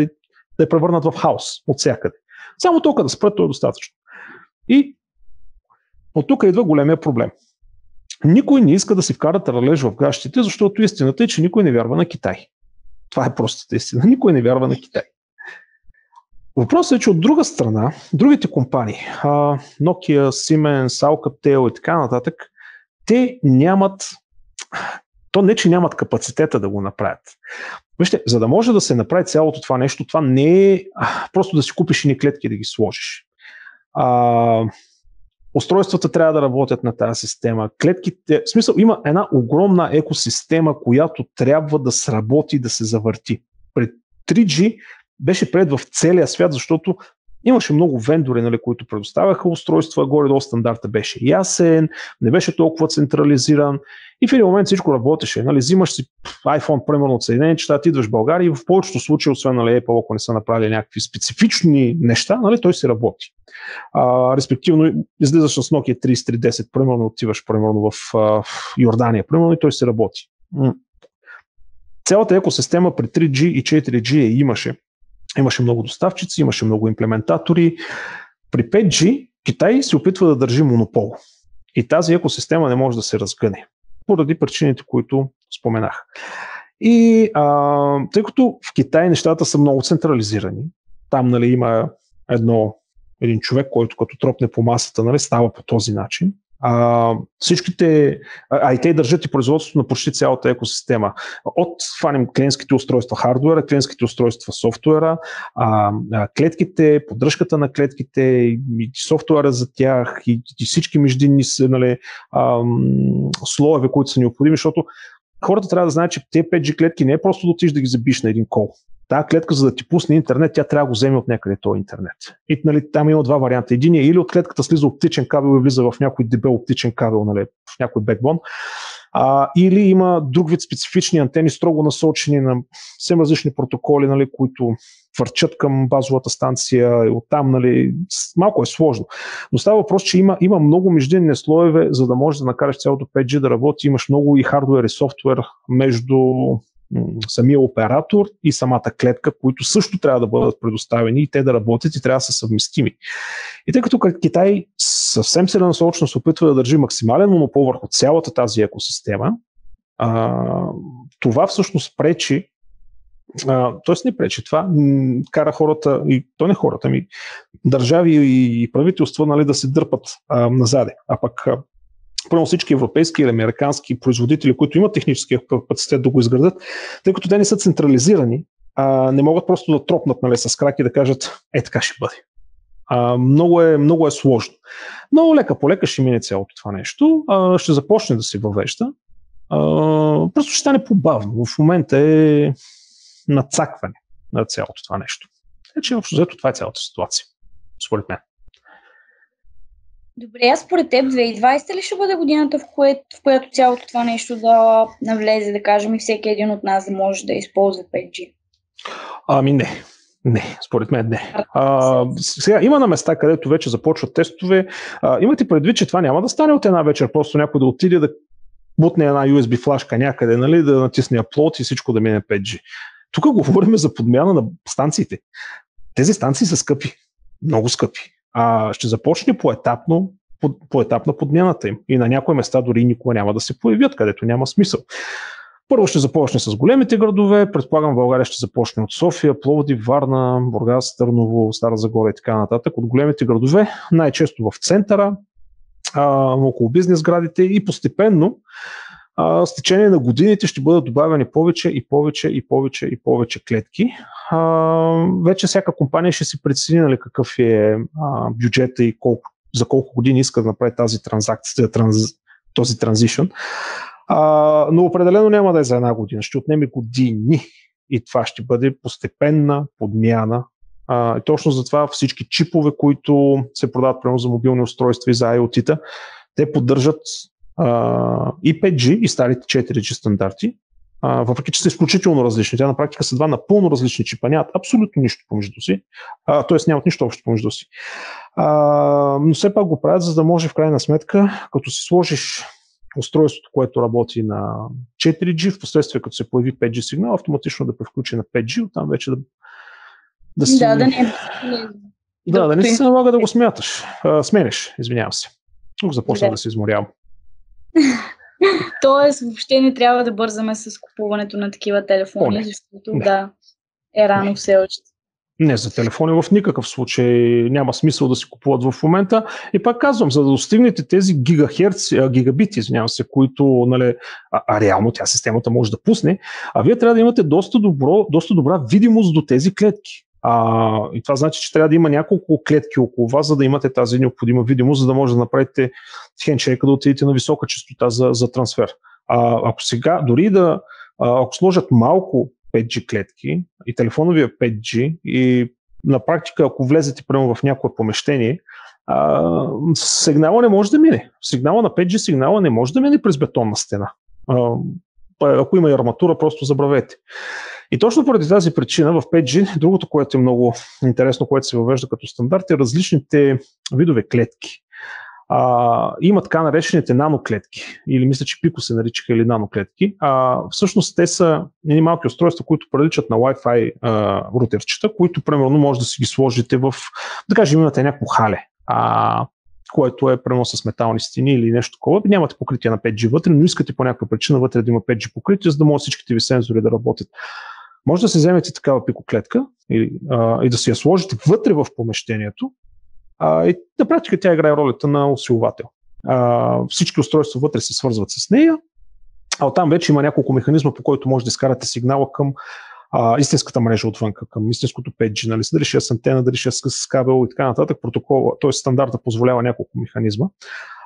да я превърнат в хаос от всякъде. Само толкова да спрат, то е достатъчно. И от тук идва големия проблем. Никой не иска да си вкара ралеж в гащите, защото истината е, че никой не вярва на Китай. Това е простата истина. Никой не вярва на Китай. Въпросът е, че от друга страна, другите компании, Nokia, Siemens, Alcatel и така нататък, те нямат, то не, че нямат капацитета да го направят. Вижте, за да може да се направи цялото това нещо, това не е просто да си купиш и клетки да ги сложиш. А, устройствата трябва да работят на тази система. Клетките, в смисъл, има една огромна екосистема, която трябва да сработи, да се завърти. При 3G беше пред в целия свят, защото имаше много вендори, нали, които предоставяха устройства, горе-долу стандарта беше ясен, не беше толкова централизиран и в един момент всичко работеше. Нали, взимаш си iPhone, примерно от Съединените щати, идваш в България и в повечето случаи, освен нали, Apple, ако не са направили някакви специфични неща, нали, той си работи. А, респективно, излизаш с Nokia 3310, примерно отиваш примерно в, в Йордания, примерно и той си работи. Цялата екосистема при 3G и 4G я имаше Имаше много доставчици, имаше много имплементатори. При 5G Китай се опитва да държи монопол. И тази екосистема не може да се разгъне. Поради причините, които споменах. И а, тъй като в Китай нещата са много централизирани, там нали, има едно, един човек, който като тропне по масата, нали, става по този начин. А, всичките, а и те държат и производството на почти цялата екосистема. От фаним клиентските устройства хардуера, клиентските устройства софтуера, а, клетките, поддръжката на клетките, и, софтуера за тях, и, и всички междинни нали, слоеве, които са необходими, защото хората трябва да знаят, че те 5G клетки не е просто да отиш да ги забиш на един кол. Тази клетка, за да ти пусне интернет, тя трябва да го вземе от някъде този интернет. И нали, там има два варианта. Един е или от клетката слиза оптичен кабел и влиза в някой дебел оптичен кабел, нали, в някой бекбон, а, или има друг вид специфични антени, строго насочени на съвсем различни протоколи, нали, които върчат към базовата станция и оттам, нали, малко е сложно. Но става въпрос, че има, има много междинни слоеве, за да можеш да накараш цялото 5G да работи. Имаш много и хардвер и софтуер между самия оператор и самата клетка, които също трябва да бъдат предоставени и те да работят и трябва да са съвместими. И тъй като Китай съвсем целенасочно се опитва да държи максимален монопол върху цялата тази екосистема, а, това всъщност пречи т.е. не пречи това, кара хората, и то не хората, ми държави и правителства нали, да се дърпат а, назаде. А пък Първо всички европейски или американски производители, които имат техническия капацитет да го изградат, тъй като те не са централизирани, а, не могат просто да тропнат нали, с крак и да кажат, е така ще бъде. А, много, е, много е сложно. Много лека по лека ще мине цялото това нещо, а, ще започне да се въвежда. А, просто ще стане по-бавно. В момента е нацакване на цялото това нещо. Така че общо взето това е цялата ситуация, според мен. Добре, а според теб 2020 ли ще бъде годината, в, кое, в която цялото това нещо да навлезе, да кажем, и всеки един от нас да може да използва 5G? Ами не. Не, според мен не. А, сега има на места, където вече започват тестове. А, имате предвид, че това няма да стане от една вечер, просто някой да отиде да бутне една USB флашка някъде, нали, да натисне upload и всичко да мине 5G. Тук говорим за подмяна на станциите. Тези станции са скъпи, много скъпи. А ще започне поетапно, по, поетапна подмяната им. И на някои места дори никога няма да се появят, където няма смисъл. Първо ще започне с големите градове, предполагам България ще започне от София, Пловдив, Варна, Бургас, Търново, Стара Загора и така нататък. От големите градове, най-често в центъра, а, около бизнес градите и постепенно а, с течение на годините ще бъдат добавени повече и повече и повече и повече клетки. А, вече всяка компания ще си прецени нали, какъв е а, бюджета и колко, за колко години иска да направи тази транзакция, транз, този транзишън. Но определено няма да е за една година, ще отнеме години и това ще бъде постепенна подмяна. А, и точно затова всички чипове, които се продават прямо за мобилни устройства и за IoT-та, те поддържат а, и 5G и старите 4G стандарти, а, въпреки че са изключително различни. Тя на практика са два напълно различни чипа, нямат абсолютно нищо помежду си, т.е. нямат нищо общо помежду си. А, но все пак го правят, за да може в крайна сметка, като си сложиш устройството, което работи на 4G, в последствие като се появи 5G сигнал, автоматично да превключи на 5G, оттам вече да да си... Да, да не е да, да не се налага да го смяташ. А, сменеш, извинявам се. Тук започна да, да се изморявам. Тоест, въобще не трябва да бързаме с купуването на такива телефони, О, защото не. да, е рано все още. Не, за телефони в никакъв случай няма смисъл да си купуват в момента. И пак казвам, за да достигнете тези гигахерц, гигабити, извинявам се, които, нали, а, а реално тя системата може да пусне, а вие трябва да имате доста, добро, доста добра видимост до тези клетки. А, и това значи, че трябва да има няколко клетки около вас, за да имате тази необходима видимост, за да може да направите хенчейка да отидете на висока частота за, за трансфер. А, ако сега, дори да, ако сложат малко 5G клетки и телефоновия 5G и на практика, ако влезете прямо в някое помещение, а, сигнала не може да мине. Сигнала на 5G сигнала не може да мине през бетонна стена. А, ако има и арматура, просто забравете. И точно поради тази причина в 5G, другото, което е много интересно, което се въвежда като стандарт, е различните видове клетки. А, има така наречените наноклетки, или мисля, че пико се наричаха или наноклетки. А, всъщност те са едни малки устройства, които приличат на Wi-Fi а, рутерчета, които примерно може да си ги сложите в, да кажем, имате някакво хале. А, което е прямо с метални стени или нещо такова. Нямате покритие на 5G вътре, но искате по някаква причина вътре да има 5G покритие, за да могат всичките ви сензори да работят. Може да се вземете такава пикоклетка и, а, и да си я сложите вътре в помещението а, и на практика тя играе ролята на усиловател. А, всички устройства вътре се свързват с нея, а оттам вече има няколко механизма, по който може да изкарате сигнала към а, истинската мрежа отвън, към истинското 5G, нали, дали ще е с антена, дали ще е с кабел и така нататък. Протокол, т.е. стандарта позволява няколко механизма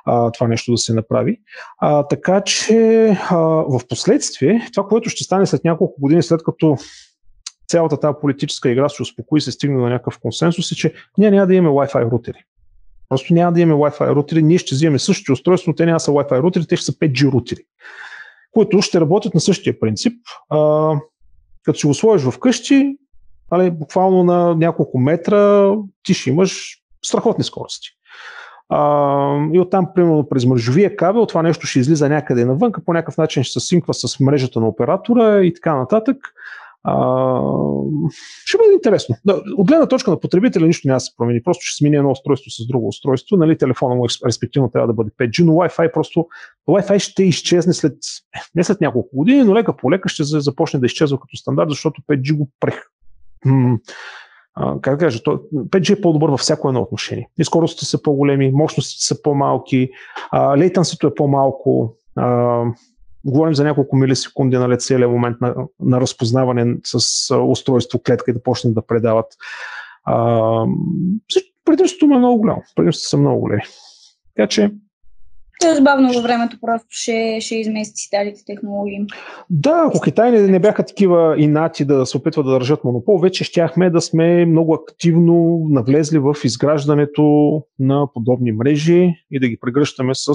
а, това нещо да се направи. А, така че в последствие, това, което ще стане след няколко години, след като цялата тази политическа игра се успокои и се стигне на някакъв консенсус, е, че ние няма да имаме Wi-Fi рутери. Просто няма да имаме Wi-Fi рутери, ние ще вземем същото устройство, но те няма са Wi-Fi рутери, те ще са 5G рутери, които ще работят на същия принцип. А, като си го сложиш в къщи, али, буквално на няколко метра, ти ще имаш страхотни скорости. А, и оттам, примерно, през мрежовия кабел това нещо ще излиза някъде навън, по някакъв начин ще се синква с мрежата на оператора и така нататък. А, ще бъде интересно. Да, от гледна точка на потребителя нищо няма да се промени. Просто ще смени едно устройство с друго устройство. Нали, телефона му респективно трябва да бъде 5G, но Wi-Fi просто Wi-Fi ще изчезне след, не след няколко години, но лека по лека ще започне да изчезва като стандарт, защото 5G го прех, как да кажа, 5G е по-добър във всяко едно отношение. И скоростите са по-големи, мощностите са по-малки, лейтансито е по-малко, говорим за няколко милисекунди на нали, целият момент на, на разпознаване с устройство клетка и да почнат да предават. А, предимството е много голямо. Предимството са много големи. Така че Тоест бавно във времето просто ще, ще измести старите технологии. Да, ако Китай не, не бяха такива инати да се опитват да държат монопол, вече щяхме да сме много активно навлезли в изграждането на подобни мрежи и да ги прегръщаме с,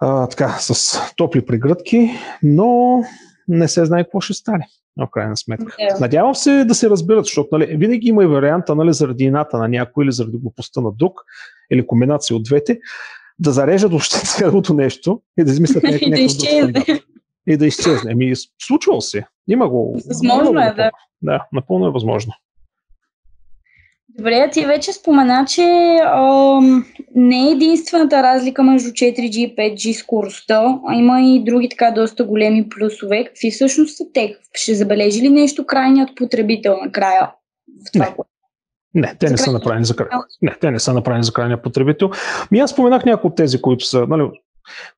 а, така, с топли прегръдки, но не се знае какво ще стане в крайна сметка. Yeah. Надявам се да се разберат, защото нали, винаги има и варианта нали, заради ината на някой или заради глупостта на друг или комбинация от двете, да зарежат въобще цялото нещо и да измислят някакъв да изчезне. И да изчезне. Ами, случвало се. Има го. Възможно е, да. Да, напълно е възможно. Добре, ти вече спомена, че о, не е единствената разлика между 4G и 5G скоростта, а има и други така доста големи плюсове. Какви всъщност са те? Ще забележи ли нещо крайният потребител накрая в това, не. Не, те не са направени за край. Не, те не са направени за крайния потребител. Ми аз споменах някои от тези, които са. Нали,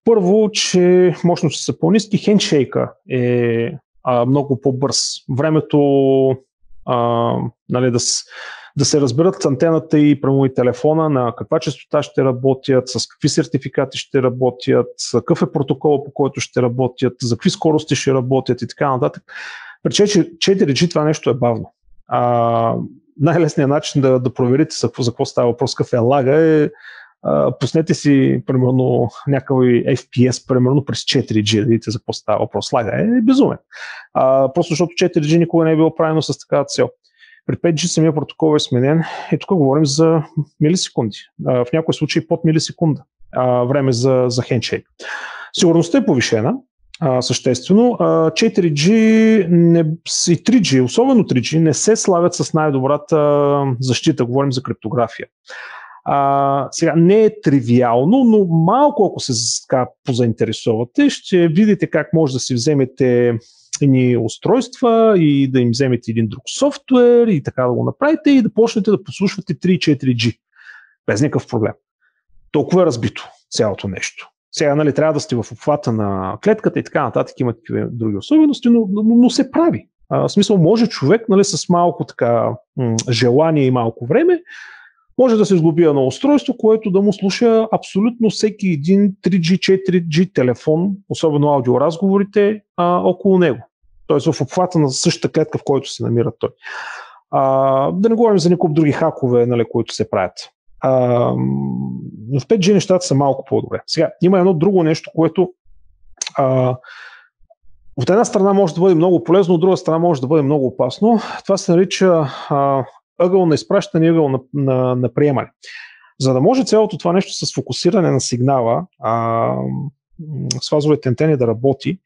първо, че мощности са по-низки, хендшейка е а, много по-бърз. Времето а, нали, да, да се разберат антената и прямо и телефона на каква частота ще работят, с какви сертификати ще работят, какъв е протокола по който ще работят, за какви скорости ще работят и така нататък. При 4G това нещо е бавно. А, най-лесният начин да, да проверите за какво, за какво става въпрос, какъв е лага е а, пуснете си, примерно, някакъв FPS, примерно през 4G, да видите за какво става въпрос. Лага е безумен. А, просто защото 4G никога не е било правилно с такава цел. При 5G самия протокол е сменен и тук говорим за милисекунди. В някои случаи под милисекунда време за, за хендшейк. Сигурността е повишена, а, съществено. А, 4G не, и 3G, особено 3G, не се славят с най-добрата защита. Говорим за криптография. А, сега не е тривиално, но малко ако се така, позаинтересувате, ще видите как може да си вземете едни устройства и да им вземете един друг софтуер и така да го направите и да почнете да послушвате 3-4G. Без никакъв проблем. Толкова е разбито цялото нещо. Сега, нали, трябва да сте в обхвата на клетката и така нататък, има такива други особености, но, но, но се прави. А, в смисъл, може човек, нали, с малко така м- желание и малко време, може да се сглоби едно устройство, което да му слуша абсолютно всеки един 3G, 4G телефон, особено аудиоразговорите, а, около него. Тоест в обхвата на същата клетка, в който се намира той. А, да не говорим за никакви други хакове, нали, които се правят. А, но в 5G нещата са малко по-добре. Сега, има едно друго нещо, което а, от една страна може да бъде много полезно, от друга страна може да бъде много опасно. Това се нарича а, ъгъл на изпращане и ъгъл на, на, на приемане. За да може цялото това нещо с фокусиране на сигнала, а, с фазовите антени да работи,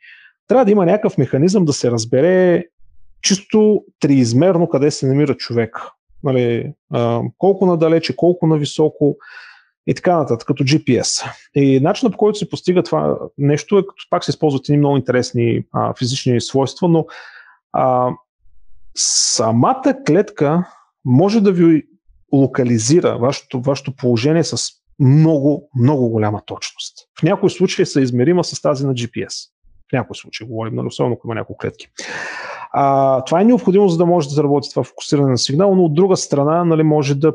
трябва да има някакъв механизъм да се разбере чисто триизмерно къде се намира човек. Нали, а, колко надалече, колко нависоко и така нататък, като GPS. И начинът по който се постига това нещо е, като пак се използват едни много интересни а, физични свойства, но а, самата клетка може да ви локализира вашето, вашето положение с много, много голяма точност. В някои случаи се измерима с тази на GPS. Някои случаи говорим, нали, особено ако има няколко клетки. А, това е необходимо, за да може да заработи това фокусиране на сигнал, но от друга страна нали, може да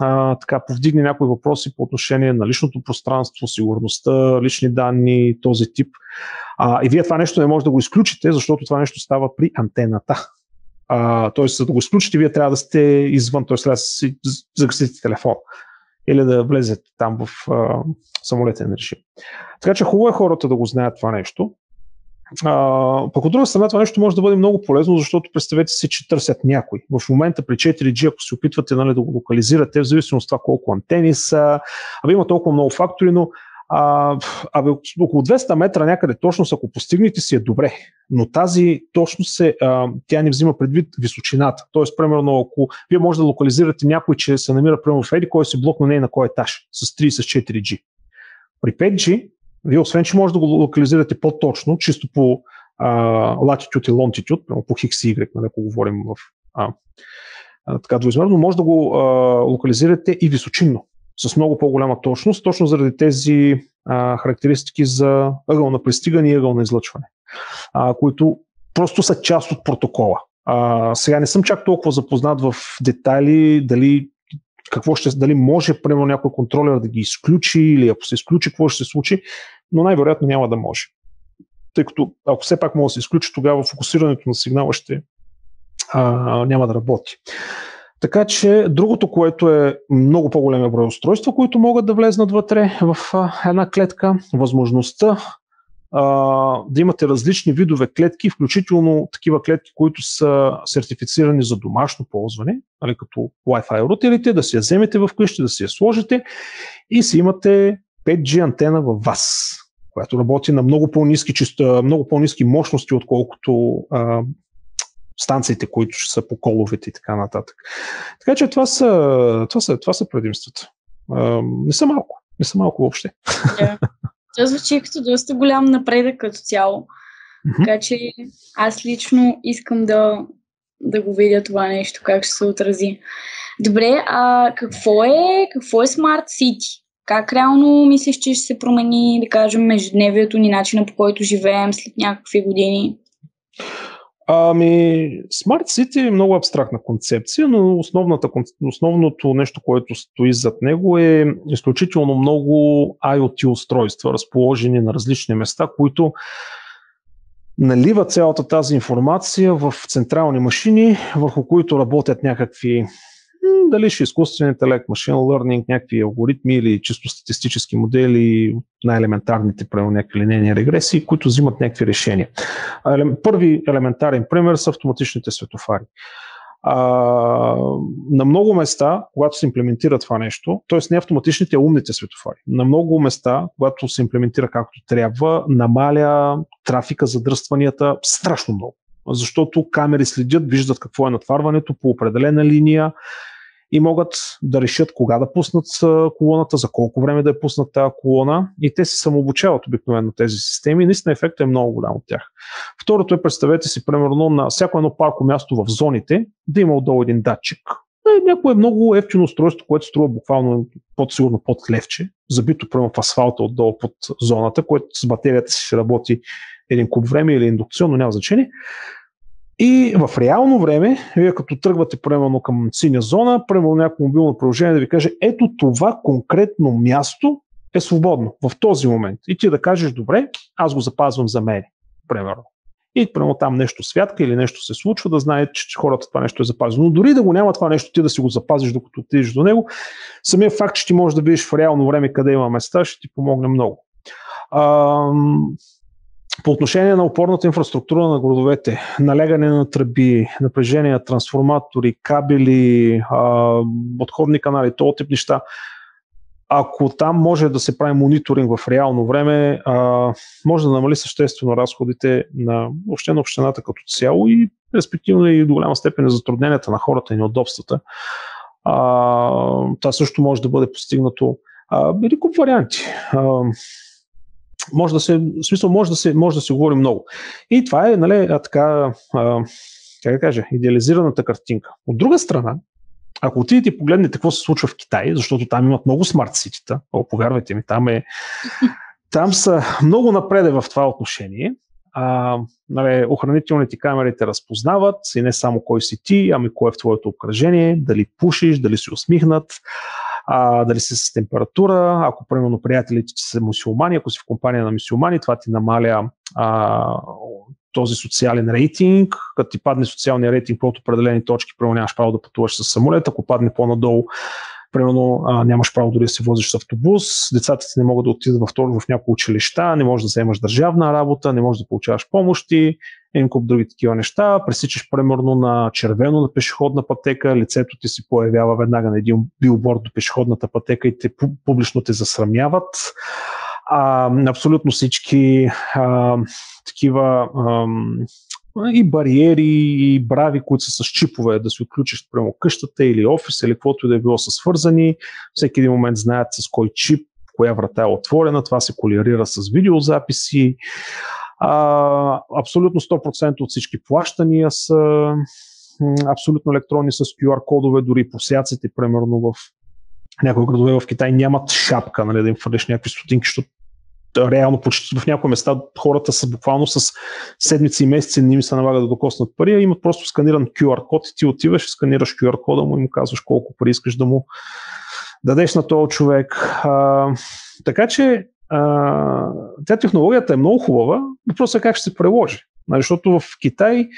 а, така, повдигне някои въпроси по отношение на личното пространство, сигурността, лични данни, този тип. А, и вие това нещо не може да го изключите, защото това нещо става при антената. Тоест, за да го изключите, вие трябва да сте извън, т.е. трябва да си загасите телефон или да влезете там в самолетен режим. Така че хубаво е хората да го знаят това нещо. А, пък от друга страна това нещо може да бъде много полезно, защото представете си, че търсят някой. В момента при 4G, ако се опитвате нали, да го локализирате, в зависимост от това колко антени са, аби има толкова много фактори, но а, абе, около 200 метра някъде точност, ако постигнете си е добре, но тази точност се, а, тя не взима предвид височината. Тоест, примерно, ако вие може да локализирате някой, че се намира примерно в еди, кой си блок, но не е на кой етаж, с 3 с 4G. При 5G, вие освен, че може да го локализирате по-точно, чисто по а, latitude и longitude, по X и Y, нали, ако говорим в а, а, така двоизмерно, може да го а, локализирате и височинно с много по-голяма точност, точно заради тези а, характеристики за ъгъл на пристигане и ъгъл на излъчване, а, които просто са част от протокола. А, сега не съм чак толкова запознат в детайли дали какво ще, дали може, примерно, някой контролер да ги изключи или ако се изключи, какво ще се случи, но най-вероятно няма да може. Тъй като ако все пак може да се изключи, тогава фокусирането на сигнала ще а, няма да работи. Така че другото, което е много по-големи брой устройства, които могат да влезнат вътре в една клетка, възможността а, да имате различни видове клетки, включително такива клетки, които са сертифицирани за домашно ползване, нали, като Wi-Fi рутерите, да си я вземете в къщи, да си я сложите и си имате 5G антена във вас, която работи на много по-низки, много по-низки мощности, отколкото а, станциите, които ще са по коловете и така нататък. Така че това са, това са, това са предимствата. А, не са малко. Не са малко въобще. Yeah. Това звучи като доста голям напредък като цяло. Mm-hmm. Така че аз лично искам да, да го видя това нещо, как ще се отрази. Добре, а какво е, какво е Smart City? Как реално мислиш, че ще се промени, да кажем, ежедневието ни, начина по който живеем след някакви години? Ами, Smart City е много абстрактна концепция, но основната, основното нещо, което стои зад него е изключително много IoT устройства, разположени на различни места, които налива цялата тази информация в централни машини, върху които работят някакви дали ще е изкуствен интелект, машин learning, някакви алгоритми или чисто статистически модели, най-елементарните, правилно някакви линейни регресии, които взимат някакви решения. Първи елементарен пример са автоматичните светофари. А, на много места, когато се имплементира това нещо, т.е. не автоматичните, а умните светофари, на много места, когато се имплементира както трябва, намаля трафика, задръстванията страшно много защото камери следят, виждат какво е натварването по определена линия и могат да решат кога да пуснат колоната, за колко време да е пуснат тази колона и те се самообучават обикновено тези системи наистина ефектът е много голям от тях. Второто е, представете си, примерно на всяко едно парко място в зоните да има отдолу един датчик, е, някое много ефтино устройство, което струва буквално под сигурно под левче, забито прямо в асфалта отдолу под зоната, което с батерията си ще работи един куп време или индукционно, няма значение. И в реално време, вие като тръгвате примерно към синя зона, примерно някакво мобилно приложение да ви каже, ето това конкретно място е свободно в този момент. И ти да кажеш, добре, аз го запазвам за мен, примерно. И примерно там нещо святка или нещо се случва, да знаете, че хората това нещо е запазено. Но дори да го няма това нещо, ти да си го запазиш докато отидеш до него, самия факт, че ти можеш да видиш в реално време къде има места, ще ти помогне много. По отношение на опорната инфраструктура на градовете, налягане на тръби, напрежения, трансформатори, кабели, отходни канали, този тип неща, ако там може да се прави мониторинг в реално време, може да намали съществено разходите на въобще на общината като цяло и респективно и до голяма степен затрудненията на хората и неудобствата. А, това също може да бъде постигнато. А, варианти. А, може да се, в смисъл, може да се, може да се говори много. И това е, нали, така, а, как да кажа, идеализираната картинка. От друга страна, ако отидете и погледнете какво се случва в Китай, защото там имат много смарт ситита, о, повярвайте ми, там е, там са много напреде в това отношение. А, нали, охранителните камери те разпознават и не само кой си ти, ами кой е в твоето обкръжение, дали пушиш, дали си усмихнат, а, дали си с температура, ако примерно приятелите ти са мусулмани, ако си в компания на мусулмани, това ти намаля а, този социален рейтинг, като ти падне социалния рейтинг под определени точки, примерно нямаш право да пътуваш с самолет, ако падне по-надолу, примерно а, нямаш право дори да се возиш с автобус, децата ти не могат да отидат във второ в някои училища, не можеш да вземаш държавна работа, не можеш да получаваш помощи, куп други такива неща. Пресичаш примерно на червено на пешеходна пътека, лицето ти се появява веднага на един билборд до пешеходната пътека и те публично те засрамяват. А, абсолютно всички а, такива а, и бариери, и брави, които са с чипове, да си отключиш прямо къщата или офис, или каквото и да е било са свързани. Всеки един момент знаят с кой чип, коя врата е отворена, това се колерира с видеозаписи. А, абсолютно 100% от всички плащания са абсолютно електронни с QR кодове, дори посяците, примерно в някои градове в Китай нямат шапка, нали, да им фърлиш някакви стотинки, защото реално почти в някои места хората са буквално с седмици и месеци не им се налага да докоснат пари, а имат просто сканиран QR код и ти отиваш и сканираш QR кода му и му казваш колко пари искаш да му дадеш на този човек. А, така че а, тя технологията е много хубава, въпросът е как ще се приложи. Нали, защото в Китай,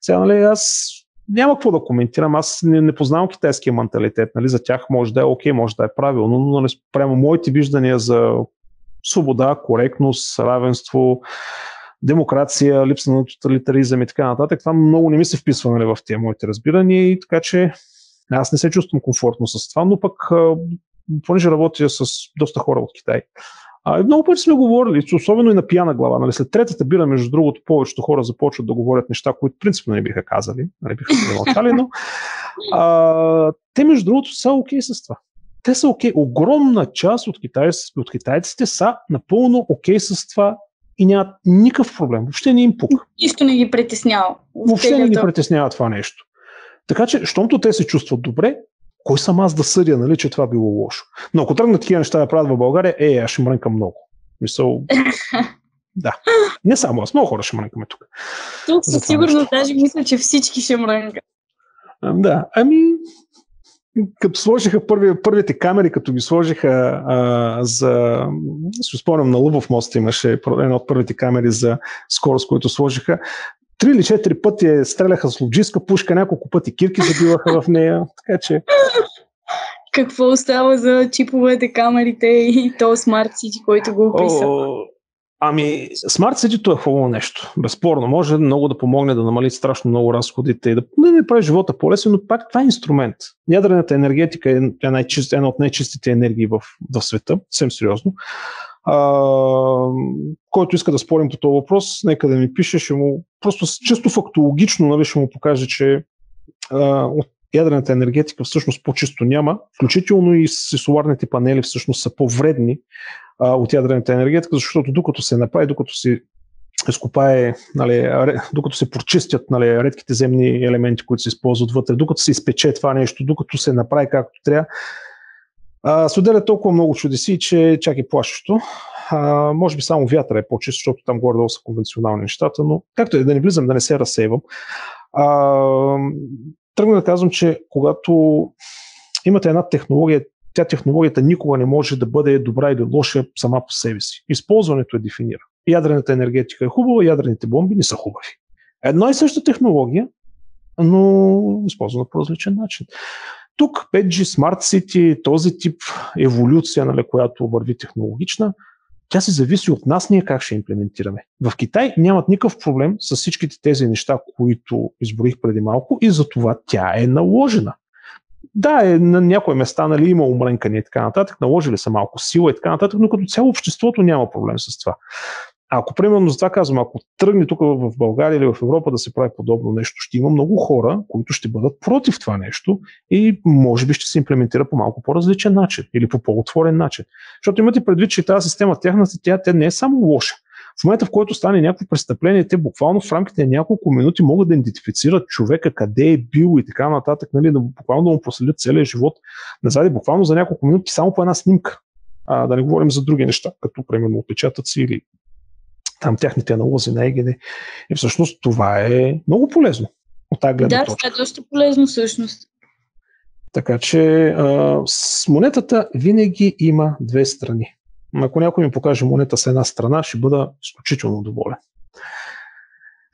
сега нали, аз няма какво да коментирам. Аз не, не познавам китайския менталитет. Нали? За тях може да е окей, може да е правилно, но нали, прямо моите виждания за свобода, коректност, равенство, демокрация, липса на тоталитаризъм и така нататък. Това много не ми се вписва нали, в тези моите разбирания и така че аз не се чувствам комфортно с това, но пък понеже работя с доста хора от Китай, а, много пъти сме говорили, особено и на пияна глава. Нали, след третата бира, между другото, повечето хора започват да говорят неща, които принципно не биха казали, не нали, биха премълчали, но а, те, между другото, са окей okay с това. Те са окей. Okay. Огромна част от, китайците, от китайците са напълно окей okay с това и нямат никакъв проблем. Въобще не им пука. Нищо не ги притеснява. Въобще не ги притеснява това нещо. Така че, щомто те се чувстват добре, кой съм аз да съдя, нали, че това било лошо? Но ако тръгнат такива неща да правят в България, е, аз ще мрънкам много. Мисъл, да. Не само аз, много хора ще мрънкаме тук. Тук със сигурност даже мисля, че всички ще мрънкат. Да, ами като сложиха първи, първите камери, като ги сложиха а, за... Ще спомням, на Лъвов мост имаше една от първите камери за скорост, които сложиха три или четири пъти стреляха с лоджиска пушка, няколко пъти кирки забиваха в нея, така че... Какво остава за чиповете, камерите и то Smart City, който го описа? Ами, Smart City е хубаво нещо. Безспорно. Може много да помогне да намали страшно много разходите и да, да не прави живота по-лесен, но пак това е инструмент. Ядрената енергетика е една от най-чистите енергии в, в света, съвсем сериозно. А, който иска да спорим по този въпрос, нека да ми пише, ще му, просто чисто фактологично нали, ще му покаже, че а, от ядрената енергетика всъщност по-чисто няма, включително и соларните панели всъщност са по-вредни а, от ядрената енергетика, защото докато се направи, докато се изкопае, нали, докато се прочистят нали, редките земни елементи, които се използват вътре, докато се изпече това нещо, докато се направи както трябва, а, толкова много чудеси, че чак и плашещо. А, може би само вятъра е по-чист, защото там горе-долу са конвенционални нещата, но както е да не влизам, да не се разсейвам. тръгна да казвам, че когато имате една технология, тя технологията никога не може да бъде добра или лоша сама по себе си. Използването е дефинира. Ядрената енергетика е хубава, ядрените бомби не са хубави. Една и съща технология, но използвана по различен начин. Тук 5G Smart City, този тип еволюция, нали, която върви технологична, тя се зависи от нас ние как ще имплементираме. В Китай нямат никакъв проблем с всичките тези неща, които изброих преди малко и за това тя е наложена. Да, е, на някои места нали, има умрънкане и така нататък, наложили са малко сила и така нататък, но като цяло обществото няма проблем с това. Ако, примерно, за това казвам, ако тръгне тук в България или в Европа да се прави подобно нещо, ще има много хора, които ще бъдат против това нещо и може би ще се имплементира по малко по-различен начин или по по-отворен начин. Защото имате предвид, че тази система, тяхната, тя, тя не е само лоша. В момента, в който стане някакво престъпление, те буквално в рамките на няколко минути могат да идентифицират човека, къде е бил и така нататък, нали, да буквално да му проследят целия живот назад буквално за няколко минути само по една снимка. А, да не говорим за други неща, като примерно отпечатъци или там тяхните аналози на ЕГД. И всъщност това е много полезно от тази гледна да, точка. Да, това е доста полезно всъщност. Така че а, с монетата винаги има две страни. Ако някой ми покаже монета с една страна, ще бъда изключително доволен.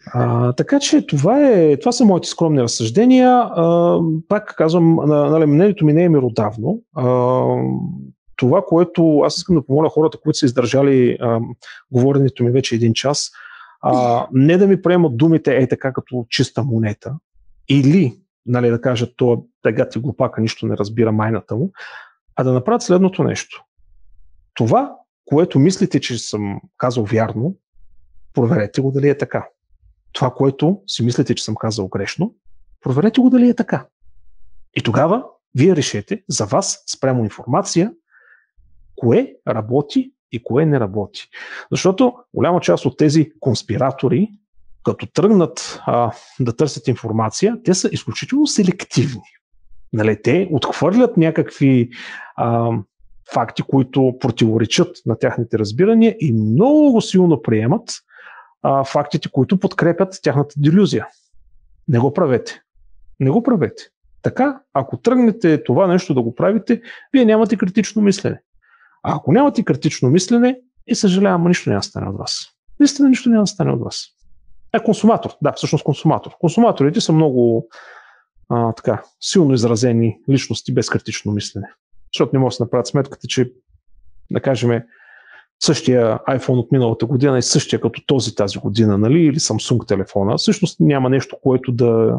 А, така че това, е, това са моите скромни разсъждения. А, пак казвам, нали, мнението ми не е миродавно. А, това, което аз искам да помоля хората, които са издържали а, говоренето ми вече един час, а, не да ми приемат думите е така като чиста монета, или нали, да кажат, то тега ти глупака, нищо не разбира майната му, а да направят следното нещо. Това, което мислите, че съм казал вярно, проверете го дали е така. Това, което си мислите, че съм казал грешно, проверете го дали е така. И тогава вие решете за вас спрямо информация кое работи и кое не работи. Защото голяма част от тези конспиратори, като тръгнат а, да търсят информация, те са изключително селективни. Нали, те отхвърлят някакви а, факти, които противоречат на тяхните разбирания и много силно приемат а, фактите, които подкрепят тяхната делюзия. Не го правете. Не го правете. Така, ако тръгнете това нещо да го правите, вие нямате критично мислене. А ако нямате критично мислене, и съжалявам, нищо няма да стане от вас. Наистина нищо няма да стане от вас. Е, консуматор. Да, всъщност консуматор. Консуматорите са много а, така, силно изразени личности без критично мислене. Защото не може да се направят сметката, че, да кажем, същия iPhone от миналата година е същия като този тази година, нали, или Samsung телефона. Всъщност няма нещо, което да...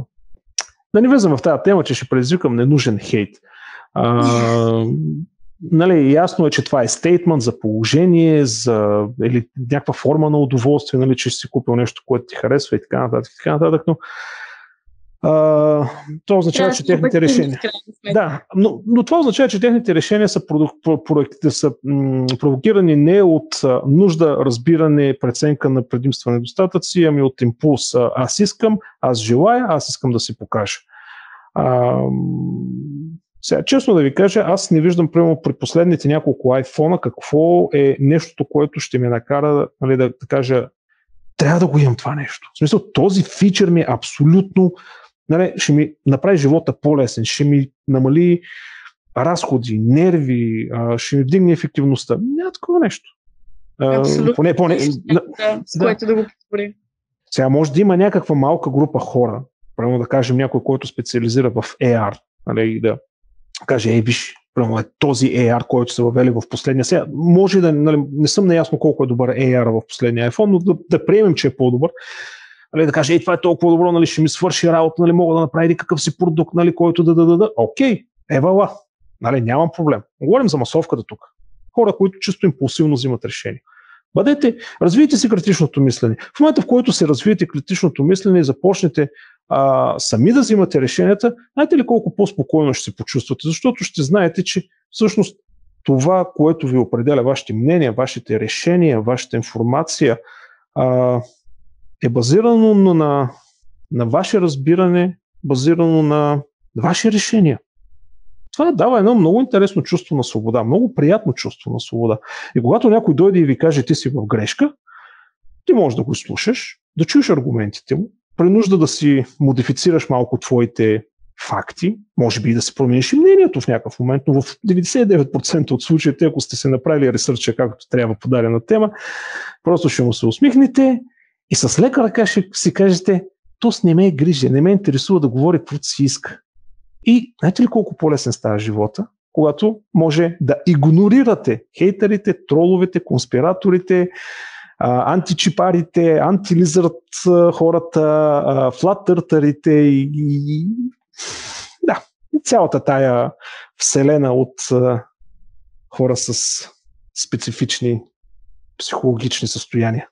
Да не влезам в тази тема, че ще предизвикам ненужен хейт. А, нали, ясно е, че това е стейтмент за положение, за или някаква форма на удоволствие, нали, че си купил нещо, което ти харесва и така нататък, и така нататък но а, това означава, да, че техните решения. Да, но, но това означава, че техните решения са, проекти, са м- провокирани не от а, нужда, разбиране, преценка на предимства и недостатъци, ами от импулс. Аз искам, аз желая, аз искам да си покажа. А, сега, честно да ви кажа, аз не виждам, примерно, при последните няколко iPhone какво е нещото, което ще ме накара нали, да, да кажа, трябва да го имам това нещо. В смисъл, този фичър ми е абсолютно нали, ще ми направи живота по-лесен, ще ми намали разходи, нерви, ще ми вдигне ефективността. Няма такова нещо. Абсолютно. Поне, поне, да, с да. което да го подобри. Сега може да има някаква малка група хора, правилно да кажем някой, който специализира в AR, нали, да каже, ей, виж, е този AR, който са въвели в последния. Сега, може да, нали, не съм наясно колко е добър AR в последния iPhone, но да, да приемем, че е по-добър нали, да каже, ей, това е толкова добро, нали, ще ми свърши работа, нали, мога да направя какъв си продукт, нали, който да да да да. Окей, евала, нали, нямам проблем. Говорим за масовката тук. Хора, които чисто импулсивно взимат решения. Бъдете, развийте си критичното мислене. В момента, в който се развиете критичното мислене и започнете а, сами да взимате решенията, знаете ли колко по-спокойно ще се почувствате? Защото ще знаете, че всъщност това, което ви определя вашите мнения, вашите решения, вашата информация, а, е базирано на, на, на ваше разбиране, базирано на ваши решения. Това дава едно много интересно чувство на свобода, много приятно чувство на свобода. И когато някой дойде и ви каже, ти си в грешка, ти можеш да го слушаш, да чуеш аргументите му, при нужда да си модифицираш малко твоите факти, може би и да си промениш и мнението в някакъв момент, но в 99% от случаите, ако сте се направили ресърча както трябва по дадена тема, просто ще му се усмихнете и с лека ръка ще си кажете, с не ме е грижа, не ме интересува да говори каквото си иска. И знаете ли колко по-лесен става живота? Когато може да игнорирате хейтерите, троловете, конспираторите, античипарите, антилизърт хората, флаттъртарите и, и да, цялата тая вселена от хора с специфични психологични състояния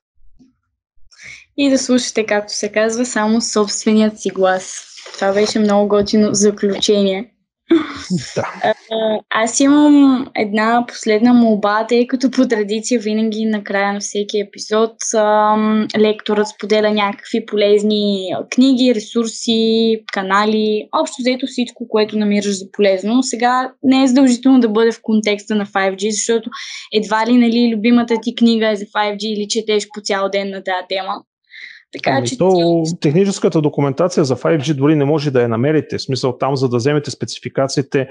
и да слушате, както се казва, само собственият си глас. Това беше много готино заключение. Да. Аз имам една последна молба, тъй като по традиция винаги на края на всеки епизод лекторът споделя някакви полезни книги, ресурси, канали, общо взето всичко, което намираш за полезно. Сега не е задължително да бъде в контекста на 5G, защото едва ли нали, любимата ти книга е за 5G или четеш по цял ден на тази тема. Така, ами, че... то, техническата документация за 5G дори не може да я намерите. В смисъл там, за да вземете спецификациите,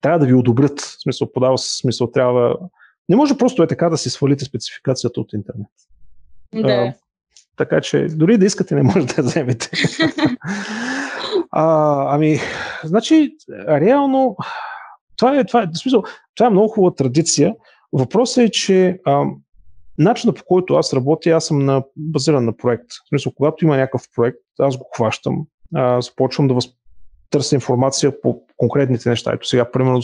трябва да ви одобрят. В смисъл, подава се смисъл, трябва... Не може просто е така да си свалите спецификацията от интернет. Да. А, така че дори да искате, не може да я вземете. а, ами, значи, реално, това е, това е, в смисъл, това е много хубава традиция. Въпросът е, че начинът по който аз работя, аз съм на, базиран на проект. В смисъл, когато има някакъв проект, аз го хващам, а, започвам да въз... търся информация по конкретните неща. Ето сега, примерно,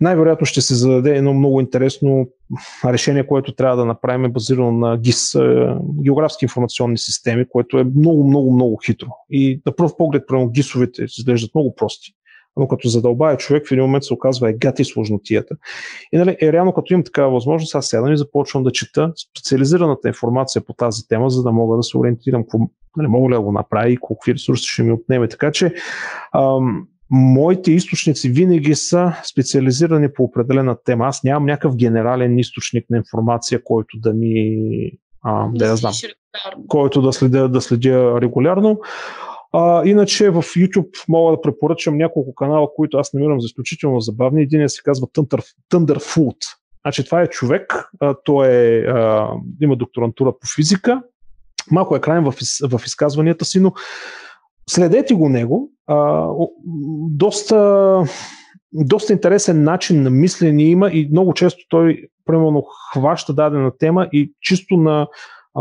най-вероятно ще се зададе едно много интересно решение, което трябва да направим е базирано на ГИС, географски информационни системи, което е много, много, много хитро. И на пръв поглед, примерно, ГИСовете изглеждат много прости но като задълбая човек в един момент се оказва е гати сложнотията. И нали, е реално като имам такава възможност, аз сядам и започвам да чета специализираната информация по тази тема, за да мога да се ориентирам какво, нали, мога ли да го направя и какви ресурси ще ми отнеме. Така че ам, моите източници винаги са специализирани по определена тема. Аз нямам някакъв генерален източник на информация, който да ми а, да, да знам, който да следя, да следя регулярно. А, иначе в YouTube мога да препоръчам няколко канала, които аз намирам за изключително забавни. Един се казва Thunder, Thunderfoot. Значи това е човек, а, той е, а, има докторантура по физика, малко е крайен в, в изказванията си, но следете го него. А, доста, доста интересен начин на мислене има и много често той примерно хваща дадена тема и чисто на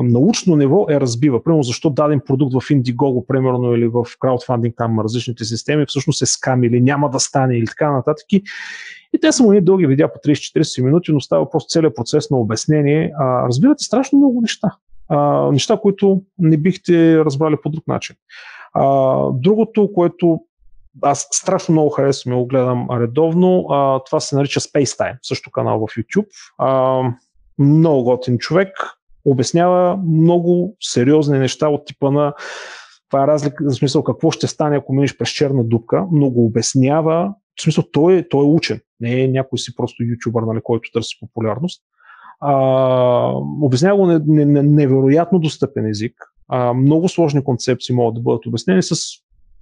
научно ниво е разбива. Примерно защо даден продукт в Indiegogo, примерно, или в краудфандинг, там различните системи, всъщност е скам или няма да стане или така нататък. И, те са му дълги видеа по 30-40 минути, но става просто целият процес на обяснение. А, разбирате страшно много неща. А, неща, които не бихте разбрали по друг начин. А, другото, което аз страшно много харесвам и го гледам редовно, а, това се нарича Spacetime, също канал в YouTube. А, много готин човек, обяснява много сериозни неща от типа на това е разлика, в смисъл какво ще стане, ако минеш през черна дупка, но го обяснява, в смисъл той е, той е учен, не е някой си просто ютубър, нали, който търси популярност. А, обяснява го не, не, не, невероятно достъпен език. А, много сложни концепции могат да бъдат обяснени с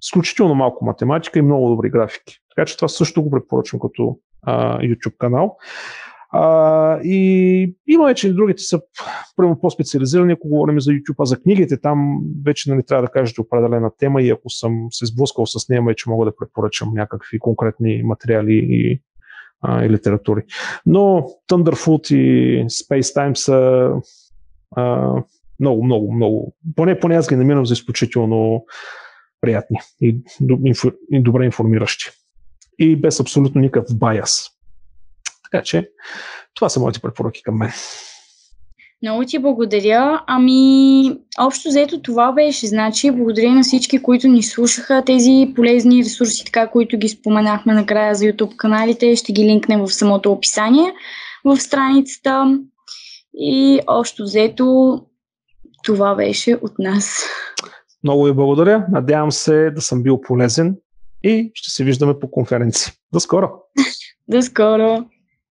изключително малко математика и много добри графики. Така че това също го препоръчвам като а, YouTube канал. А, и има вече и другите са прямо по-специализирани, ако говорим за YouTube, а за книгите там вече нали, трябва да кажете определена тема и ако съм се сблъскал с нея, вече мога да препоръчам някакви конкретни материали и, а, и литератури. Но Thunderfoot и Space Time са а, много, много, много. Поне, поне аз ги намирам за изключително приятни и, и добре информиращи. И без абсолютно никакъв баяс. Така че това са моите препоръки към мен. Много ти благодаря. Ами, общо взето това беше. Значи, благодаря на всички, които ни слушаха. Тези полезни ресурси, така, които ги споменахме накрая за YouTube каналите, ще ги линкнем в самото описание в страницата. И общо взето това беше от нас. Много ви благодаря. Надявам се да съм бил полезен и ще се виждаме по конференции. До скоро! До скоро!